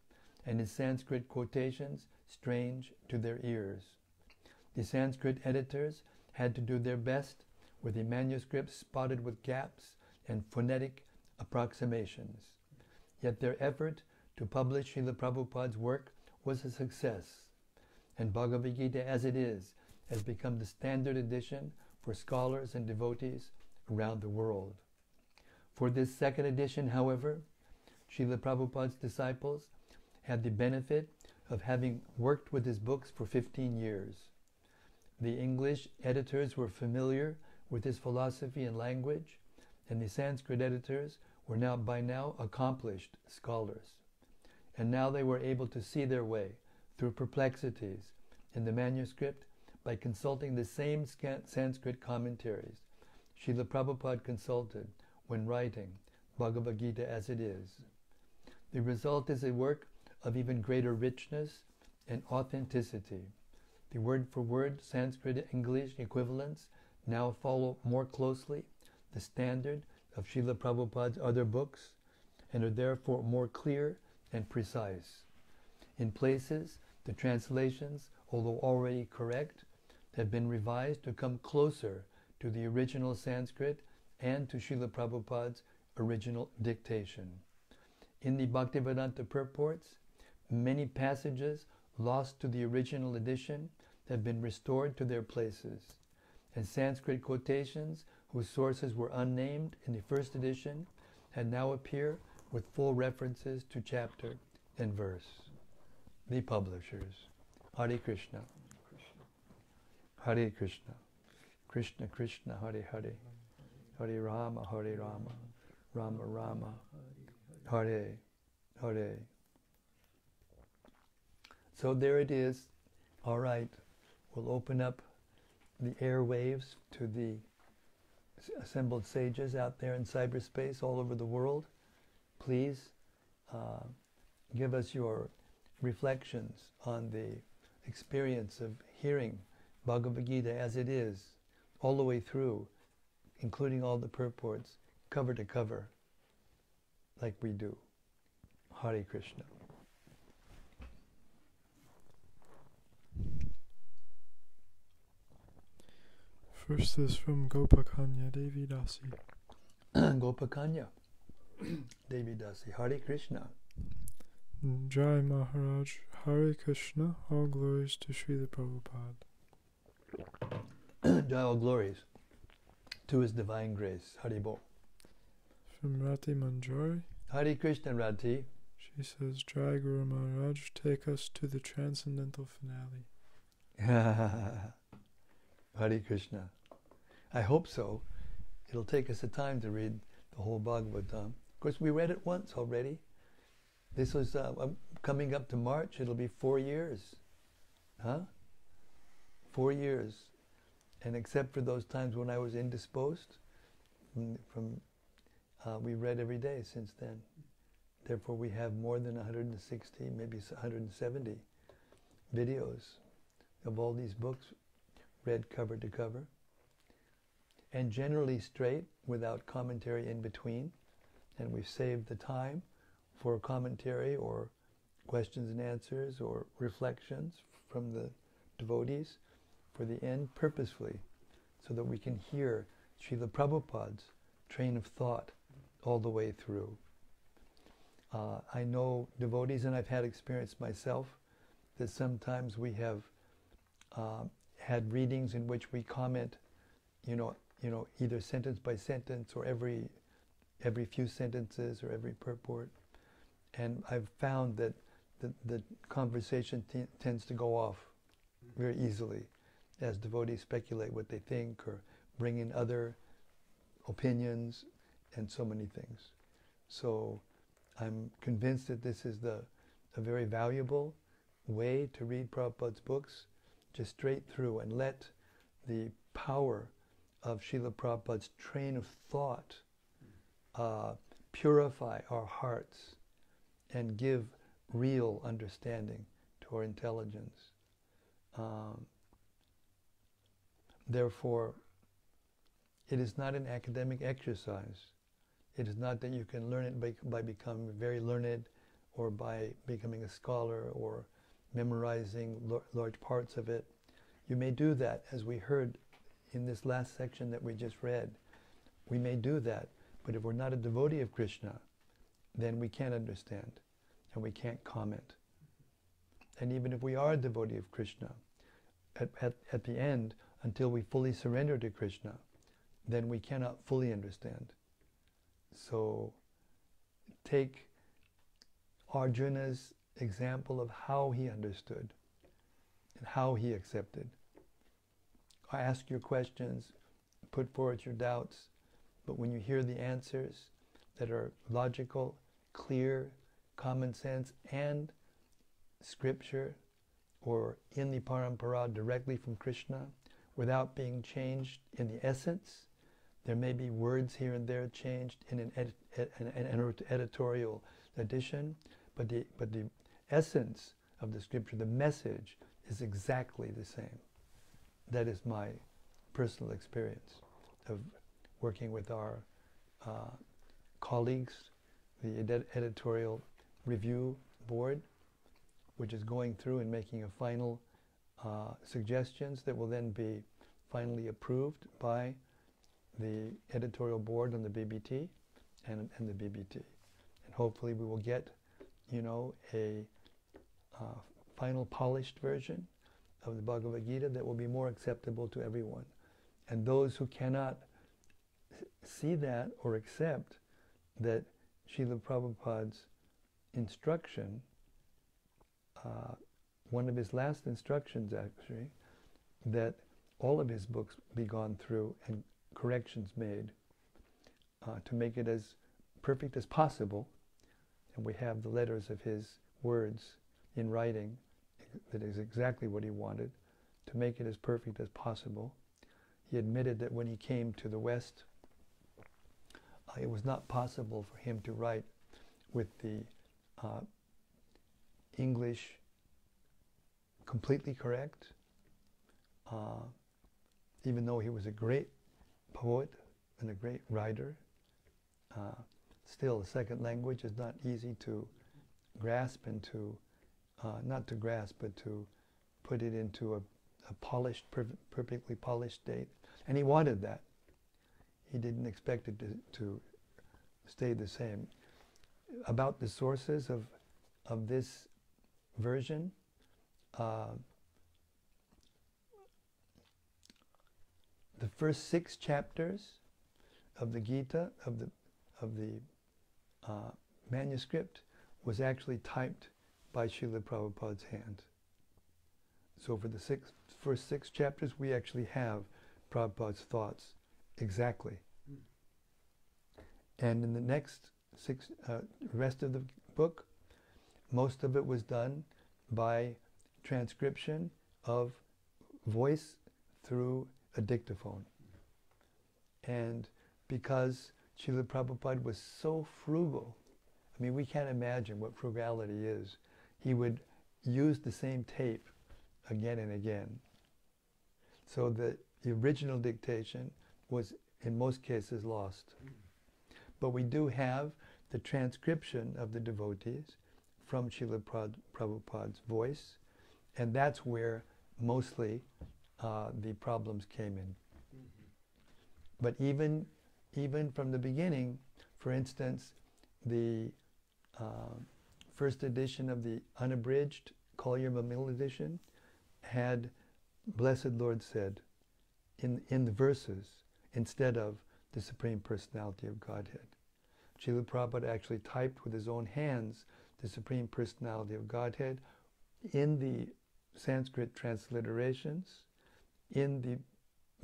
and his Sanskrit quotations strange to their ears. The Sanskrit editors had to do their best with the manuscript spotted with gaps and phonetic approximations. Yet their effort to publish Srila Prabhupada's work was a success, and Bhagavad Gita as it is has become the standard edition for scholars and devotees around the world. For this second edition, however, Srila Prabhupada's disciples had the benefit of having worked with his books for 15 years. The English editors were familiar with his philosophy and language, and the Sanskrit editors were now by now accomplished scholars. And now they were able to see their way through perplexities in the manuscript by consulting the same Sanskrit commentaries Srila Prabhupada consulted when writing Bhagavad Gita as it is. The result is a work of even greater richness and authenticity. The word for word Sanskrit English equivalents now follow more closely the standard of Srila Prabhupada's other books and are therefore more clear and precise. In places, the translations, although already correct, have been revised to come closer to the original Sanskrit and to Srila Prabhupada's original dictation. In the Bhaktivedanta purports, many passages lost to the original edition have been restored to their places, and Sanskrit quotations whose sources were unnamed in the first edition had now appear with full references to chapter and verse. The publishers. Hare Krishna. Hare Krishna. Krishna Krishna Hare Hare. Hare Rama Hare Rama. Rama Rama. Hare Hare. So there it is. All right. We'll open up the airwaves to the assembled sages out there in cyberspace all over the world. Please uh, give us your reflections on the experience of hearing Bhagavad Gita as it is, all the way through, including all the purports, cover to cover, like we do. Hare Krishna. First is from Gopakanya Devi Dasi. Gopakanya Devi Dasi. Hare Krishna. Jai Maharaj, Hare Krishna, all glories to Srila Prabhupada. Jai all glories to His divine grace. Hare Bo. From Rati Manjari, Hare Krishna Rati. she says, Jai Guru Maharaj, take us to the transcendental finale. Hare Krishna. I hope so. It'll take us a time to read the whole Bhagavatam. Of course, we read it once already. This was uh, um, coming up to March. It'll be four years. Huh? Four years. And except for those times when I was indisposed, from, from uh, we read every day since then. Therefore, we have more than 160, maybe 170 videos of all these books read cover to cover. And generally straight, without commentary in between. And we've saved the time for commentary or questions and answers or reflections from the devotees for the end purposefully so that we can hear Srila Prabhupada's train of thought all the way through. Uh, I know devotees, and I've had experience myself, that sometimes we have uh, had readings in which we comment, you know, you know, either sentence by sentence or every every few sentences or every purport. And I've found that the, the conversation t- tends to go off very easily as devotees speculate what they think or bring in other opinions and so many things. So I'm convinced that this is the, a very valuable way to read Prabhupada's books, just straight through and let the power of Srila Prabhupada's train of thought uh, purify our hearts and give real understanding to our intelligence. Um, therefore, it is not an academic exercise. It is not that you can learn it by, by becoming very learned or by becoming a scholar or memorizing large parts of it. You may do that, as we heard in this last section that we just read. We may do that, but if we're not a devotee of Krishna, then we can't understand and we can't comment. And even if we are a devotee of Krishna, at, at, at the end, until we fully surrender to Krishna, then we cannot fully understand. So take Arjuna's example of how he understood and how he accepted. Ask your questions, put forward your doubts, but when you hear the answers that are logical, clear, common sense, and scripture, or in the parampara directly from Krishna, without being changed in the essence, there may be words here and there changed in an, ed- an, an editorial addition, but the, but the essence of the scripture, the message, is exactly the same. That is my personal experience of working with our uh, colleagues, the ed- editorial review board, which is going through and making a final uh, suggestions that will then be finally approved by the editorial board on the BBT and, and the BBT. And hopefully we will get, you know, a uh, final polished version of the Bhagavad Gita that will be more acceptable to everyone. And those who cannot see that or accept that Srila Prabhupada's instruction, uh, one of his last instructions actually, that all of his books be gone through and corrections made uh, to make it as perfect as possible. And we have the letters of his words in writing that is exactly what he wanted, to make it as perfect as possible. He admitted that when he came to the West, uh, it was not possible for him to write with the uh, English completely correct, uh, even though he was a great poet and a great writer. Uh, still, the second language is not easy to grasp and to, uh, not to grasp, but to put it into a, a polished, per- perfectly polished state. And he wanted that. He didn't expect it to, to stay the same. About the sources of, of this version, uh, the first six chapters of the Gita, of the, of the uh, manuscript, was actually typed by Srila Prabhupada's hand. So for the six, first six chapters, we actually have Prabhupada's thoughts exactly. And in the next six, uh, rest of the book, most of it was done by transcription of voice through a dictaphone. And because Srila Prabhupada was so frugal, I mean, we can't imagine what frugality is. He would use the same tape again and again. So the, original dictation was, in most cases, lost. But we do have the transcription of the devotees from Srila Prabhupada's voice, and that's where mostly uh, the problems came in. But even even from the beginning, for instance, the uh, first edition of the unabridged Collier Macmillan edition had Blessed Lord said in, in the verses instead of the Supreme Personality of Godhead. Srila Prabhupada actually typed with his own hands the Supreme Personality of Godhead in the Sanskrit transliterations, in the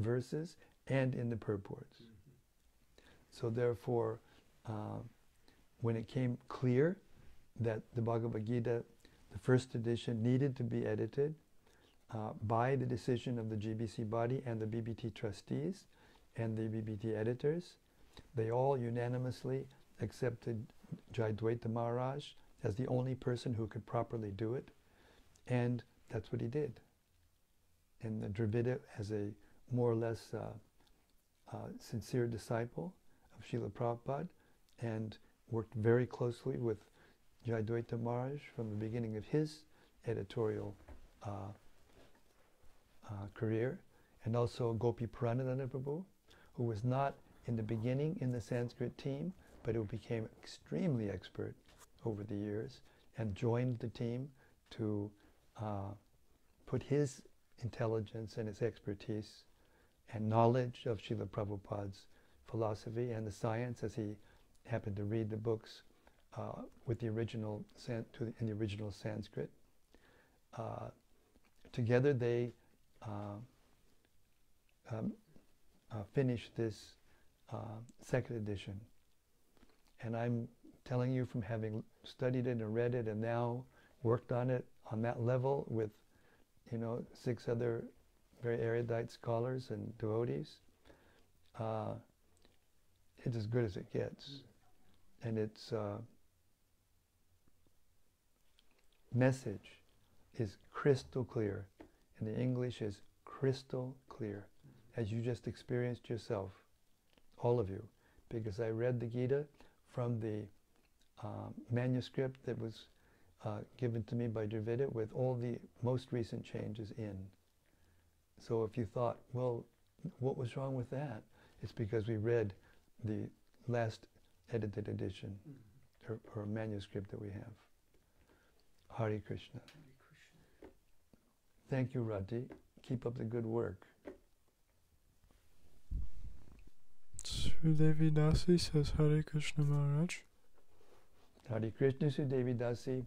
verses, and in the purports. Mm-hmm. So therefore, uh, when it came clear that the Bhagavad Gita, the first edition, needed to be edited, uh, by the decision of the GBC body and the BBT trustees and the BBT editors. They all unanimously accepted Jayadvaita Maharaj as the only person who could properly do it, and that's what he did. And the Dravida, as a more or less uh, uh, sincere disciple of Srila Prabhupada, and worked very closely with Jayadvaita Maharaj from the beginning of his editorial uh, uh, career, and also Gopiparanadhana Prabhu, who was not in the beginning in the Sanskrit team, but who became extremely expert over the years and joined the team to uh, put his intelligence and his expertise and knowledge of Srila Prabhupada's philosophy and the science as he happened to read the books uh, with the original san- the, in the original Sanskrit. Uh, together, they uh, um, uh, finished this second edition, and I'm telling you from having studied it and read it, and now worked on it on that level with, you know, six other very erudite scholars and devotees. Uh, it's as good as it gets and its uh, message is crystal clear. And the English is crystal clear, as you just experienced yourself, all of you, because I read the Gita from the um, manuscript that was uh, given to me by Dravida with all the most recent changes in. So if you thought, well, what was wrong with that? It's because we read the last edited edition or, or manuscript that we have. Hari Krishna. Thank you, Rati. Keep up the good work. Sudevi Dasi says Hare Krishna Maharaj Hari Krishna Sudevi Dasi.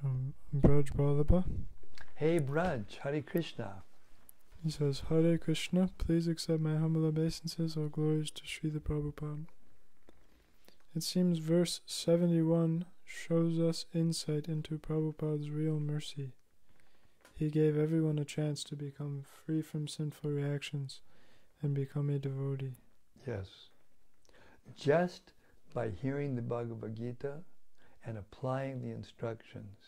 from Braj Balaba. Hey, Braj. Hari Krishna. He says, Hare Krishna, please accept my humble obeisances, all glories to Srila Prabhupada. It seems verse 71 shows us insight into Prabhupada's real mercy. He gave everyone a chance to become free from sinful reactions and become a devotee. Yes. Just by hearing the Bhagavad Gita and applying the instructions,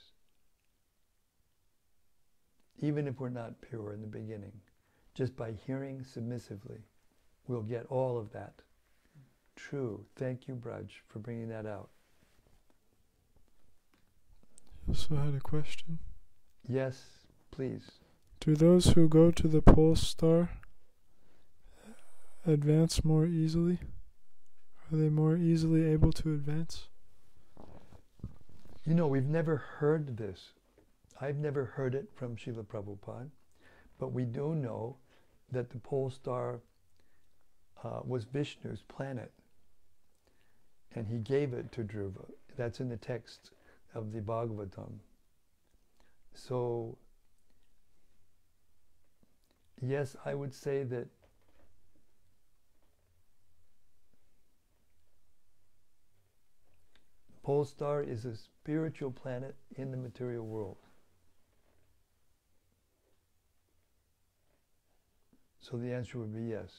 even if we're not pure in the beginning, just by hearing submissively, we'll get all of that. True. Thank you, Braj, for bringing that out. He also had a question. Yes, please. Do those who go to the pole star advance more easily? Are they more easily able to advance? You know, we've never heard this. I've never heard it from Srila Prabhupada, but we do know that the pole star uh, was Vishnu's planet, and he gave it to Dhruva. That's in the text of the Bhagavatam. So, yes, I would say that Pole star is a spiritual planet in the material world. So the answer would be yes.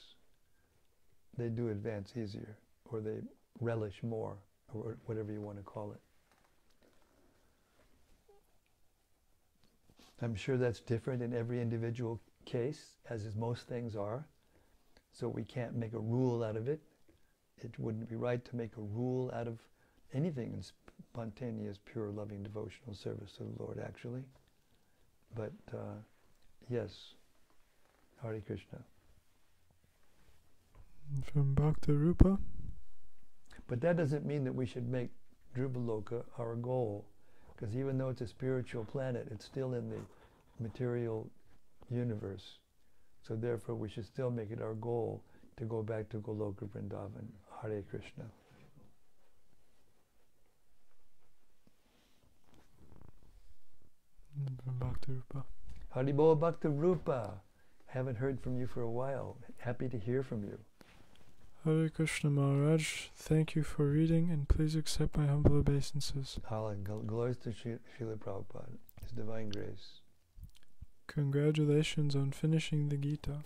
They do advance easier, or they relish more, or whatever you want to call it. I'm sure that's different in every individual case, as is most things are. So we can't make a rule out of it. It wouldn't be right to make a rule out of anything in spontaneous, pure, loving, devotional service to the Lord, actually. But uh, yes, Hare Krishna. From Bhakta Rupa. But that doesn't mean that we should make Dhruvaloka our goal, because even though it's a spiritual planet, it's still in the material universe. So therefore, we should still make it our goal to go back to Goloka Vrindavan. Hare Krishna. From Bhakta Rupa. Haribo Bhakta Rupa. Haven't heard from you for a while. Happy to hear from you. Hare Krishna Maharaj, thank you for reading and please accept my humble obeisances. Gl- glories to Sri- Srila Prabhupada, His divine grace. Congratulations on finishing the Gita.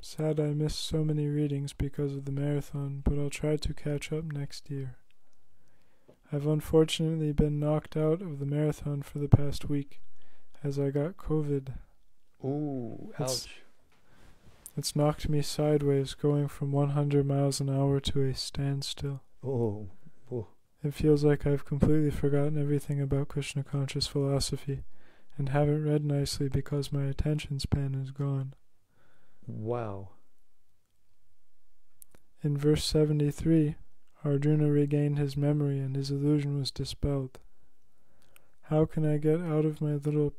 Sad I missed so many readings because of the marathon, but I'll try to catch up next year. I've unfortunately been knocked out of the marathon for the past week as I got COVID. Ooh, It's- ouch. It's knocked me sideways, going from 100 miles an hour to a standstill. Oh, oh. It feels like I've completely forgotten everything about Krishna conscious philosophy and haven't read nicely because my attention span is gone. wow. In verse 73, Arjuna regained his memory and his illusion was dispelled. How can I get out of my little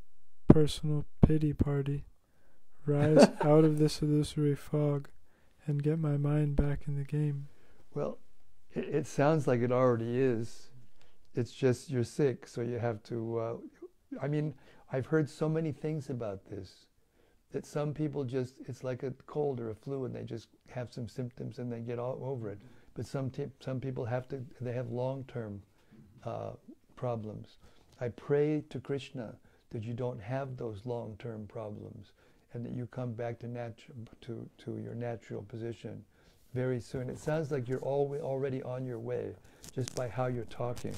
personal pity party, rise out of this illusory fog, and get my mind back in the game? Well, it, it sounds like it already is. It's just you're sick, so you have to. Uh, I mean, I've heard so many things about this that some people just, it's like a cold or a flu and they just have some symptoms and they get all over it. But some, some people have to, they have long term uh, problems. I pray to Krishna that you don't have those long term problems and that you come back to, natu- to, to your natural position very soon. It sounds like you're alwa already on your way just by how you're talking.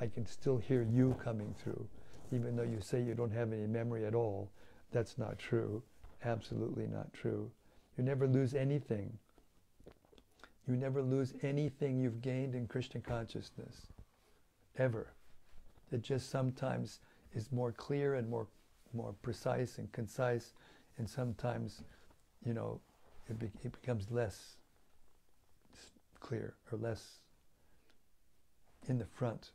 I can still hear you coming through, even though you say you don't have any memory at all. That's not true. Absolutely not true. You never lose anything. You never lose anything you've gained in Krishna consciousness. Ever. It just sometimes is more clear and more more precise and concise, and sometimes, you know, it, be, it becomes less clear or less in the front.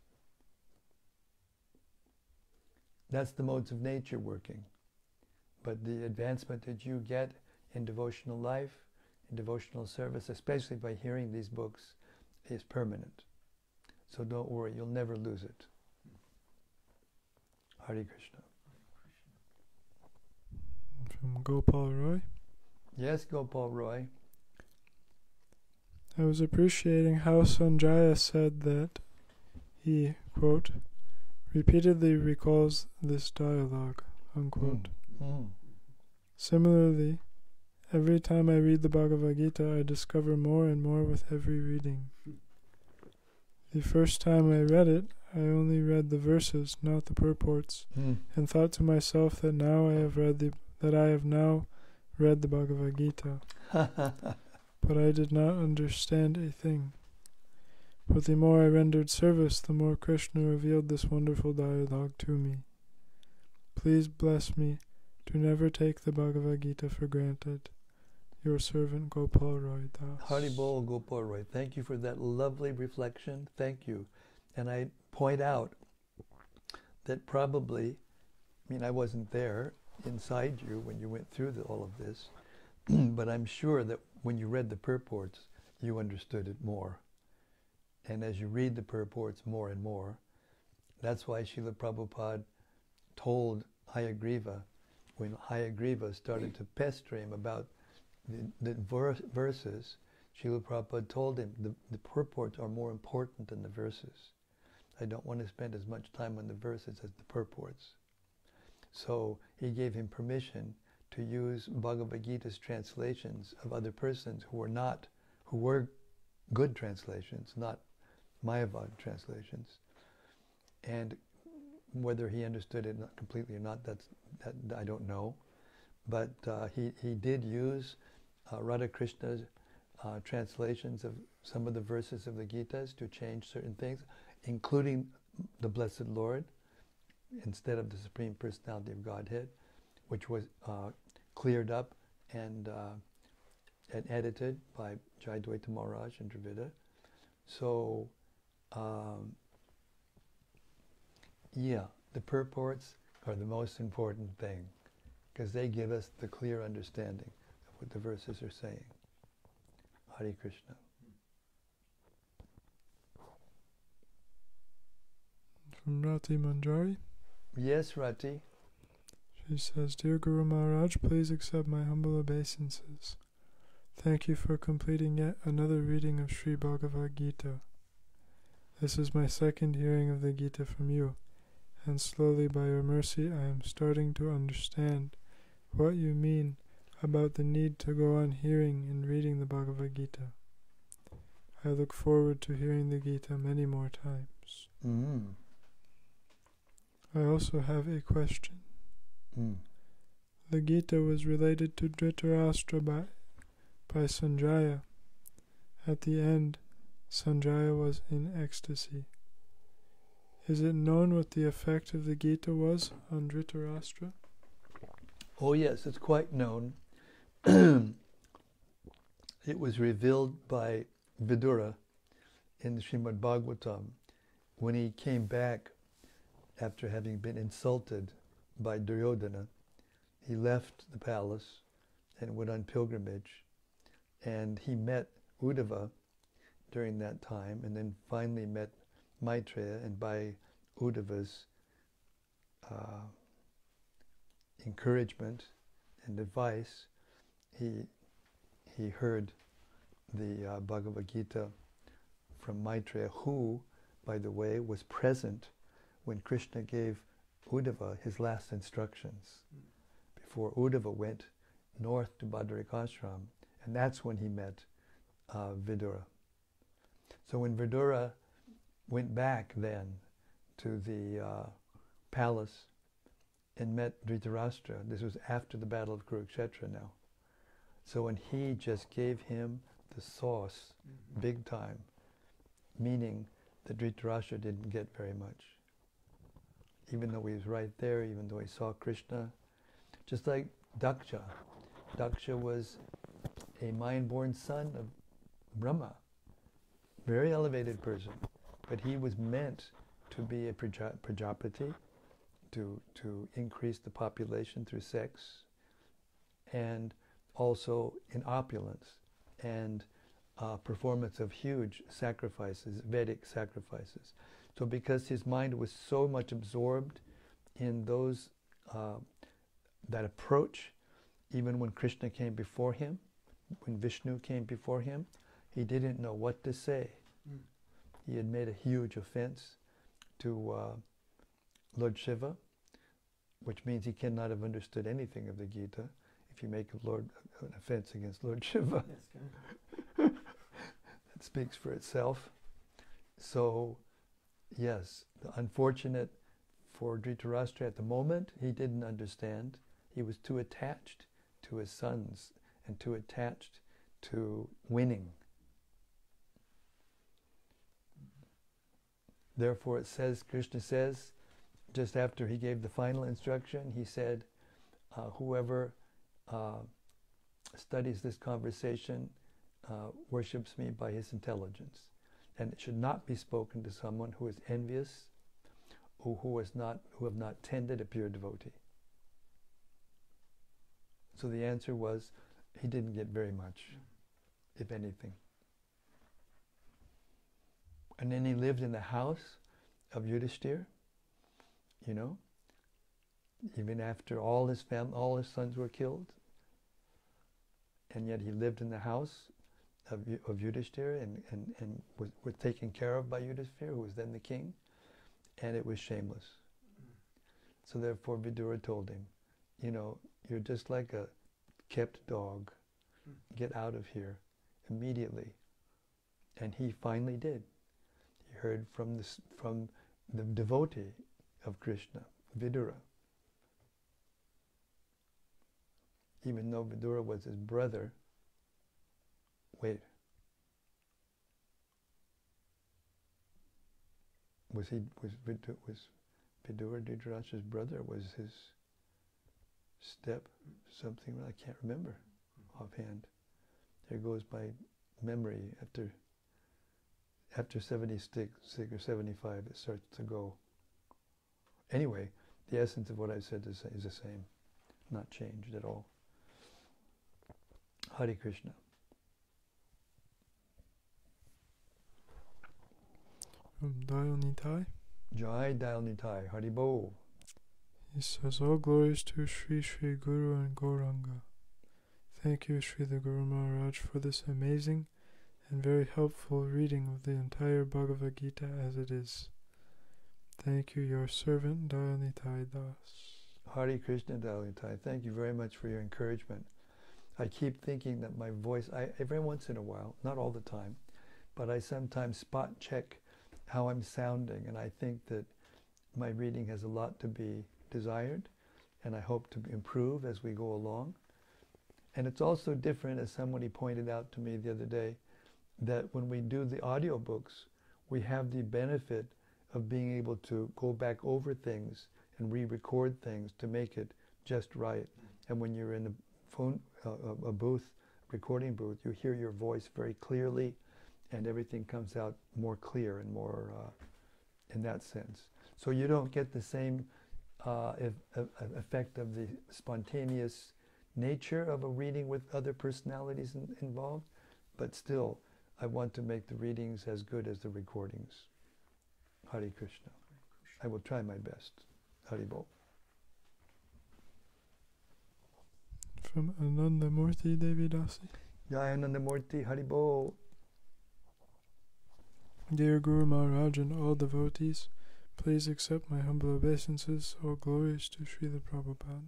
That's the modes of nature working. But the advancement that you get in devotional life, in devotional service, especially by hearing these books, is permanent. So don't worry, you'll never lose it. Hare Krishna. From Gopal Roy. Yes, Gopal Roy. I was appreciating how Sanjaya said that he, quote, repeatedly recalls this dialogue, unquote. Mm. Similarly, every time I read the Bhagavad Gita, I discover more and more with every reading. The first time I read it, I only read the verses, not the purports, Mm. and thought to myself that now I have read the that I have now read the Bhagavad Gita, but I did not understand a thing. But the more I rendered service, the more Krishna revealed this wonderful dialogue to me. Please bless me to never take the Bhagavad Gita for granted. Your servant Gopal Roy Das. Hari Bol Gopal Roy. Thank you for that lovely reflection. Thank you. And I point out that probably, I mean, I wasn't there inside you when you went through the, all of this, but I'm sure that when you read the purports, you understood it more. And as you read the purports more and more, that's why Srila Prabhupada told Hayagriva, when Hayagriva started to pester him about the, the verse, verses, Srila Prabhupada told him the, the purports are more important than the verses. I don't want to spend as much time on the verses as the purports. So he gave him permission to use Bhagavad Gita's translations of other persons who were not, who were good translations, not Mayavad translations. And whether he understood it not completely or not, that's that I don't know. But uh, he he did use uh, Radhakrishnan's uh, translations of some of the verses of the Gitas to change certain things, including the Blessed Lord instead of the Supreme Personality of Godhead, which was uh, cleared up and uh, and edited by Jayadvaita Maharaj and Dravida. So, um, yeah, the purports are the most important thing because they give us the clear understanding of what the verses are saying. Hare Krishna. From Rati Manjari. Yes, Rati. She says, Dear Guru Maharaj, please accept my humble obeisances. Thank you for completing yet another reading of Sri Bhagavad Gita. This is my second hearing of the Gita from you, and slowly by your mercy I am starting to understand what you mean about the need to go on hearing and reading the Bhagavad Gita. I look forward to hearing the Gita many more times. Mm. I also have a question. Mm. The Gita was related to Dhritarashtra by, by Sanjaya. At the end, Sanjaya was in ecstasy. Is it known what the effect of the Gita was on Dhritarashtra? Oh, yes, it's quite known. it was revealed by Vidura in the Srimad Bhagavatam when he came back after having been insulted by Duryodhana. He left the palace and went on pilgrimage, and he met Uddhava during that time, and then finally met Maitreya, and by Uddhava's uh, encouragement and advice, he he heard the uh, Bhagavad Gita from Maitreya, who, by the way, was present when Krishna gave Uddhava his last instructions before Uddhava went north to Badrikashram, and that's when he met uh, Vidura. So when Vidura went back then to the uh, palace and met Dhritarashtra, this was after the Battle of Kurukshetra now. So when he just gave him the sauce mm-hmm. big time, meaning that Dhritarashtra didn't get very much. Even though he was right there, even though he saw Krishna, just like Daksha. Daksha was a mind-born son of Brahma, very elevated person, but he was meant to be a Prajapati, to, to increase the population through sex, and also in opulence and uh, performance of huge sacrifices, Vedic sacrifices. So, because his mind was so much absorbed in those uh, that approach, even when Krishna came before him, when Vishnu came before him, he didn't know what to say. Mm. He had made a huge offense to uh, Lord Shiva, which means he cannot have understood anything of the Gita if you make Lord an offense against Lord Shiva. that speaks for itself. So, yes, unfortunate for Dhritarashtra at the moment, he didn't understand. He was too attached to his sons and too attached to winning. Therefore, it says, Krishna says, just after he gave the final instruction, he said, uh, Whoever uh, studies this conversation uh, worships me by his intelligence. And it should not be spoken to someone who is envious or who, is not, who have not tended a pure devotee. So the answer was he didn't get very much, if anything. And then he lived in the house of Yudhishthir, you know, even after all his fam- all his sons were killed and yet he lived in the house of, of Yudhishthira and, and, and was, was taken care of by Yudhishthira, who was then the king, and it was shameless. So therefore Vidura told him, you know, you're just like a kept dog. Get out of here immediately. And he finally did. He heard from, this, from the devotee of Krishna, Vidura, even though Vidura was his brother, wait, was he was was Vidura Dhritarashtra's brother? Was his step something I can't remember offhand. There goes my memory after after 76 or 75 it starts to go. Anyway, the essence of what I said is, is the same, not changed at all. Hare Krishna. Um, Dayal Nitai. Jai Dayal Nitai. Haribo. He says, All glories to Sri Sri Guru and Gauranga. Thank you, Sri the Guru Maharaj, for this amazing and very helpful reading of the entire Bhagavad Gita as it is. Thank you, your servant Dayal Nitai Das. Hari Krishna Dayal Nitai, thank you very much for your encouragement. I keep thinking that my voice, I, every once in a while, not all the time, but I sometimes spot check how I'm sounding, and I think that my reading has a lot to be desired, and I hope to improve as we go along. And it's also different, as somebody pointed out to me the other day, that when we do the audiobooks, we have the benefit of being able to go back over things and re-record things to make it just right. And when you're in a phone, uh, a booth, recording booth, you hear your voice very clearly, and everything comes out more clear and more uh, in that sense. So you don't get the same uh, effect of the spontaneous nature of a reading with other personalities in, involved, but still, I want to make the readings as good as the recordings. Hari Krishna. I will try my best. Hari Bol. From Anandamurti Devi Dasi. Jai Anandamurti Hari Bol. Dear Guru Maharaj and all devotees, please accept my humble obeisances. All glories to Srila Prabhupada.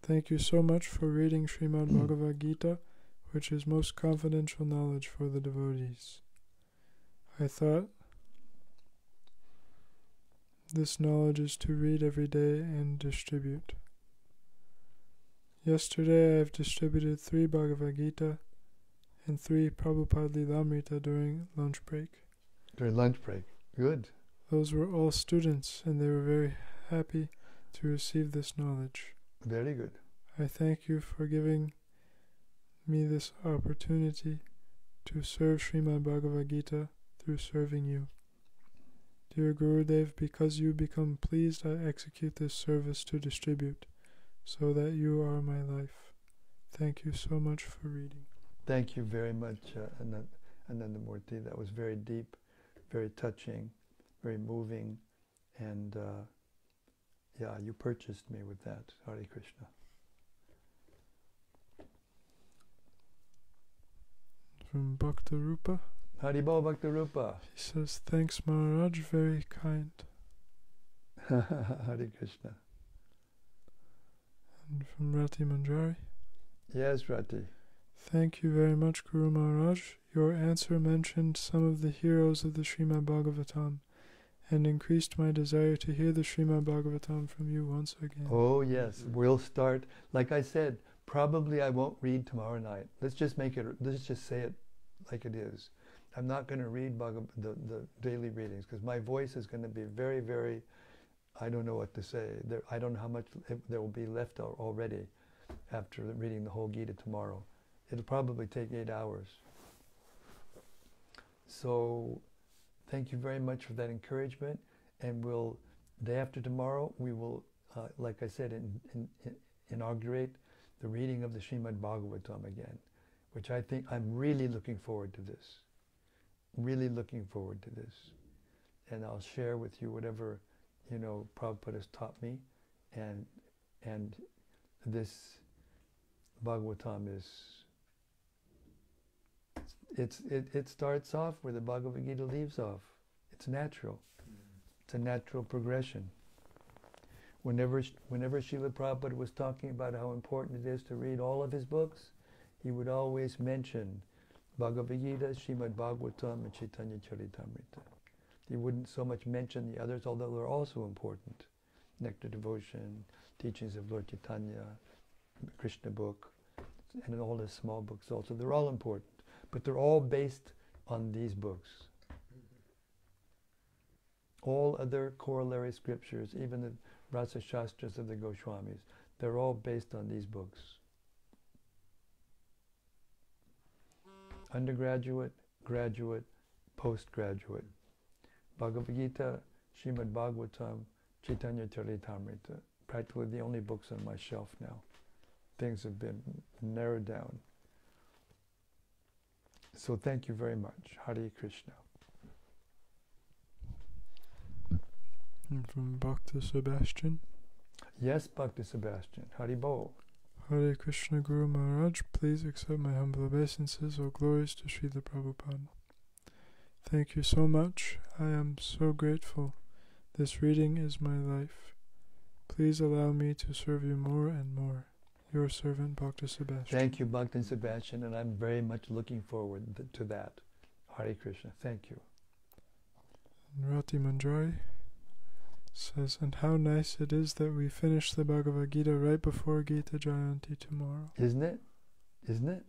Thank you so much for reading Srimad Bhagavad Gita, which is most confidential knowledge for the devotees. I thought this knowledge is to read every day and distribute. Yesterday I have distributed three Bhagavad Gita and three Prabhupada Lilamrita during lunch break. During lunch break. Good. Those were all students and they were very happy to receive this knowledge. Very good. I thank you for giving me this opportunity to serve Srimad Bhagavad Gita through serving you. Dear Gurudev, because you become pleased, I execute this service to distribute, so that you are my life. Thank you so much for reading. Thank you very much, uh, Anandamurti. That was very deep, very touching, very moving, and uh, yeah, you purchased me with that. Hare Krishna. From Bhakta Rupa. Haribo Bhakta Rupa. He says, Thanks, Maharaj, very kind. Hare Krishna. And from Rati Manjari. Yes, Rati. Thank you very much, Guru Maharaj. Your answer mentioned some of the heroes of the Srimad Bhagavatam and increased my desire to hear the Srimad Bhagavatam from you once again. Oh, yes. We'll start. Like I said, probably I won't read tomorrow night. Let's just make it, let's just say it like it is. I'm not going to read the, the daily readings because my voice is going to be very, very, I don't know what to say. There, I don't know how much there will be left already after reading the whole Gita tomorrow. It'll probably take eight hours. So thank you very much for that encouragement. And we'll, day after tomorrow, we will, uh, like I said, in, in, in inaugurate the reading of the Srimad Bhagavatam again, which I think I'm really looking forward to this. Really looking forward to this. And I'll share with you whatever, you know, Prabhupada has taught me. And, and this Bhagavatam is it's, it, it starts off where the Bhagavad Gita leaves off. It's natural. It's a natural progression. Whenever, whenever Srila Prabhupada was talking about how important it is to read all of his books, he would always mention Bhagavad Gita, Srimad Bhagavatam, and Chaitanya Charitamrita. He wouldn't so much mention the others, although they're also important. Nectar Devotion, Teachings of Lord Chaitanya, Krishna book, and all his small books also. They're all important but they're all based on these books. All other corollary scriptures, even the Rasa Shastras of the Goswamis, they're all based on these books. Undergraduate, graduate, postgraduate. Bhagavad Gita, Srimad Bhagavatam, Chaitanya Charitamrita. Practically the only books on my shelf now. Things have been narrowed down. So thank you very much. Hare Krishna. And from Bhakta Sebastian. Yes, Bhakta Sebastian. Hari Bo. Hare Krishna Guru Maharaj, please accept my humble obeisances. All glories to Srila Prabhupada. Thank you so much. I am so grateful This reading is my life. Please allow me to serve you more and more. Your servant, Bhakta Sebastian. Thank you, Bhakti Sebastian, and I'm very much looking forward to that. Hare Krishna. Thank you. Rati Manjari says, And how nice it is that we finish the Bhagavad Gita right before Gita Jayanti tomorrow. Isn't it? Isn't it?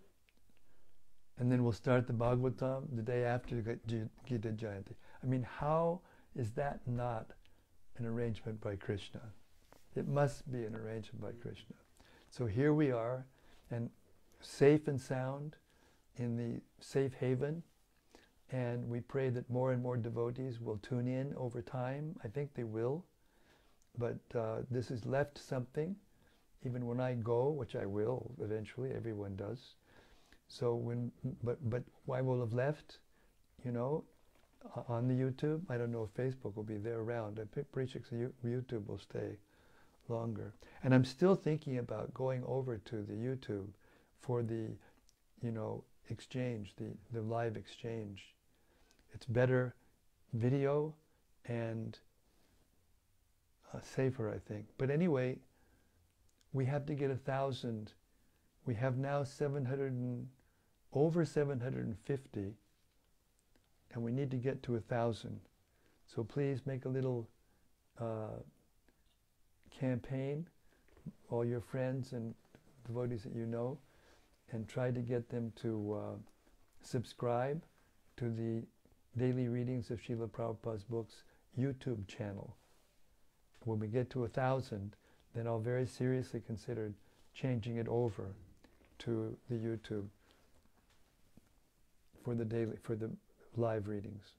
And then we'll start the Bhagavatam the day after Gita Jayanti. I mean, how is that not an arrangement by Krishna? It must be an arrangement by Krishna. So here we are, and safe and sound in the safe haven, and we pray that more and more devotees will tune in over time. I think they will, but uh, this has left something. Even when I go, which I will eventually, everyone does. So when, but but why will have left? You know, on the YouTube. I don't know if Facebook will be there around. I'm pretty sure YouTube will stay longer. And I'm still thinking about going over to the YouTube for the, you know, exchange, the, the live exchange. It's better video and uh, safer, I think. But anyway, we have to get a thousand. We have now 700 and over 750, and we need to get to a thousand. So please make a little uh, campaign, all your friends and devotees that you know, and try to get them to uh, subscribe to the daily readings of Srila Prabhupada's books YouTube channel. When we get to a thousand, then I'll very seriously consider changing it over to the YouTube for the daily for the live readings.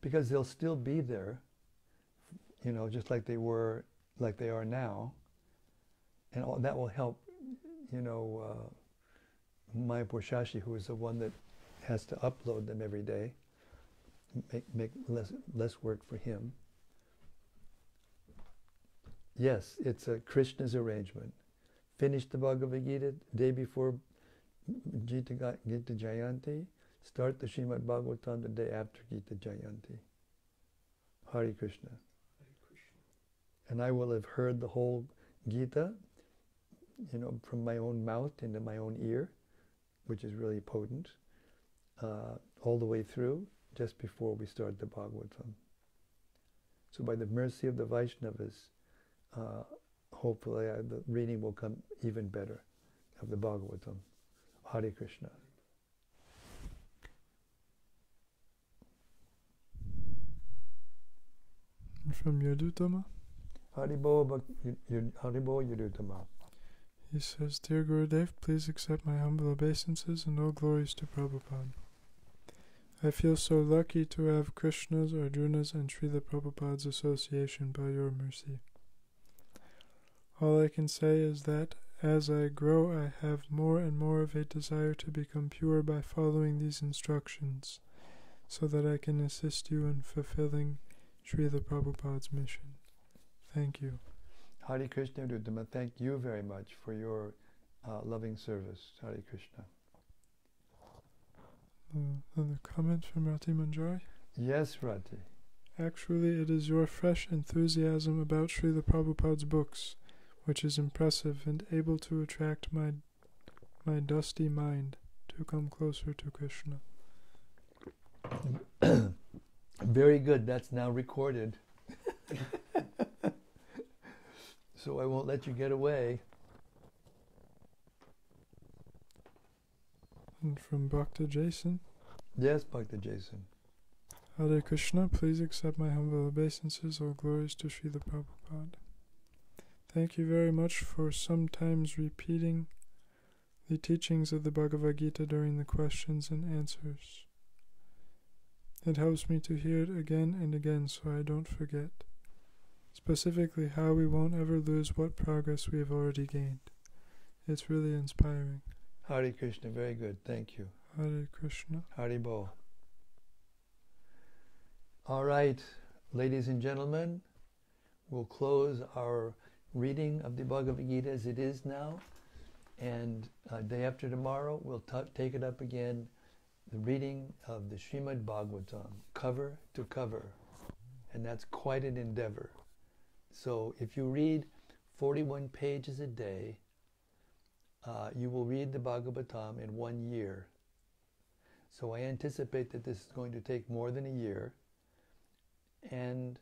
Because they'll still be there, you know, just like they were, like they are now, and all, that will help, you know, uh, Mayapur Shashi, who is the one that has to upload them every day, make, make less, less work for him. Yes, it's a Krishna's arrangement. Finish the Bhagavad Gita day before Gita, Gita Jayanti, Start the Srimad Bhagavatam the day after Gita Jayanti. Hari Krishna. Krishna. And I will have heard the whole Gita, you know, from my own mouth into my own ear, which is really potent, uh, all the way through, just before we start the Bhagavatam. So by the mercy of the Vaishnavas, uh, hopefully uh, the reading will come even better of the Bhagavatam. Hari Krishna. From Yadutama. Haribo, Haribo Yadutama. He says, Dear Gurudev, please accept my humble obeisances and all glories to Prabhupada. I feel so lucky to have Krishna's, Arjuna's, and Srila Prabhupada's association by your mercy. All I can say is that as I grow, I have more and more of a desire to become pure by following these instructions, so that I can assist you in fulfilling Srila Prabhupada's mission. Thank you. Hari Krishna Yadutama, thank you very much for your uh, loving service. Hari Krishna. Uh, another comment from Rati Manjari? Yes, Rati. Actually, it is your fresh enthusiasm about Srila Prabhupada's books which is impressive and able to attract my, my dusty mind to come closer to Krishna. Very good. That's now recorded. so I won't let you get away. And from Bhakta Jason. Yes, Bhakta Jason. Hare Krishna, please accept my humble obeisances. All glories to Srila Prabhupada. Thank you very much for sometimes repeating the teachings of the Bhagavad Gita during the questions and answers. It helps me to hear it again and again so I don't forget. Specifically, how we won't ever lose what progress we have already gained. It's really inspiring. Hari Krishna, very good. Thank you. Hare Krishna. Hari Bo. All right, ladies and gentlemen, we'll close our reading of the Bhagavad Gita as it is now. And uh, day after tomorrow, we'll t- take it up again the reading of the Srimad Bhagavatam, cover to cover. And that's quite an endeavor. So if you read 41 pages a day, uh, you will read the Bhagavatam in one year. So I anticipate that this is going to take more than a year. And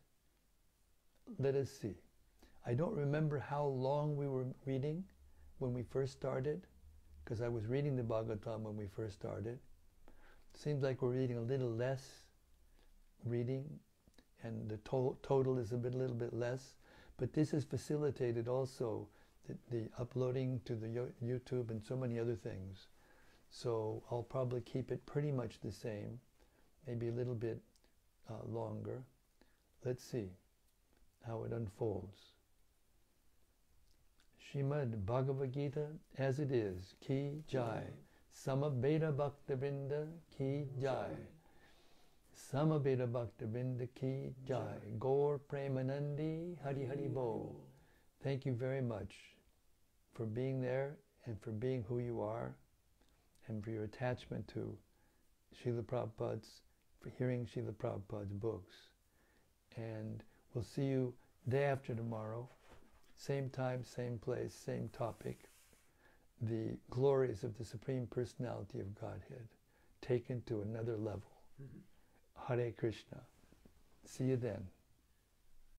let us see. I don't remember how long we were reading when we first started, because I was reading the Bhagavatam when we first started. Seems like we're reading a little less reading, and the to- total is a bit, a little bit less. But this has facilitated also the, the uploading to the YouTube and so many other things. So I'll probably keep it pretty much the same, maybe a little bit uh, longer. Let's see how it unfolds. Shrimad Bhagavad Gita as it is, Ki Jai. Samaveta Bhakta Vrinda Ki Jai. Samaveta Bhakta Vrinda Ki Jai. Gaur Premanandi Hari Hari Bo. Thank you very much for being there and for being who you are and for your attachment to Srila Prabhupada's, for hearing Srila Prabhupada's books. And we'll see you day after tomorrow, same time, same place, same topic. The glories of the Supreme Personality of Godhead taken to another level. Mm-hmm. Hare Krishna. See you then.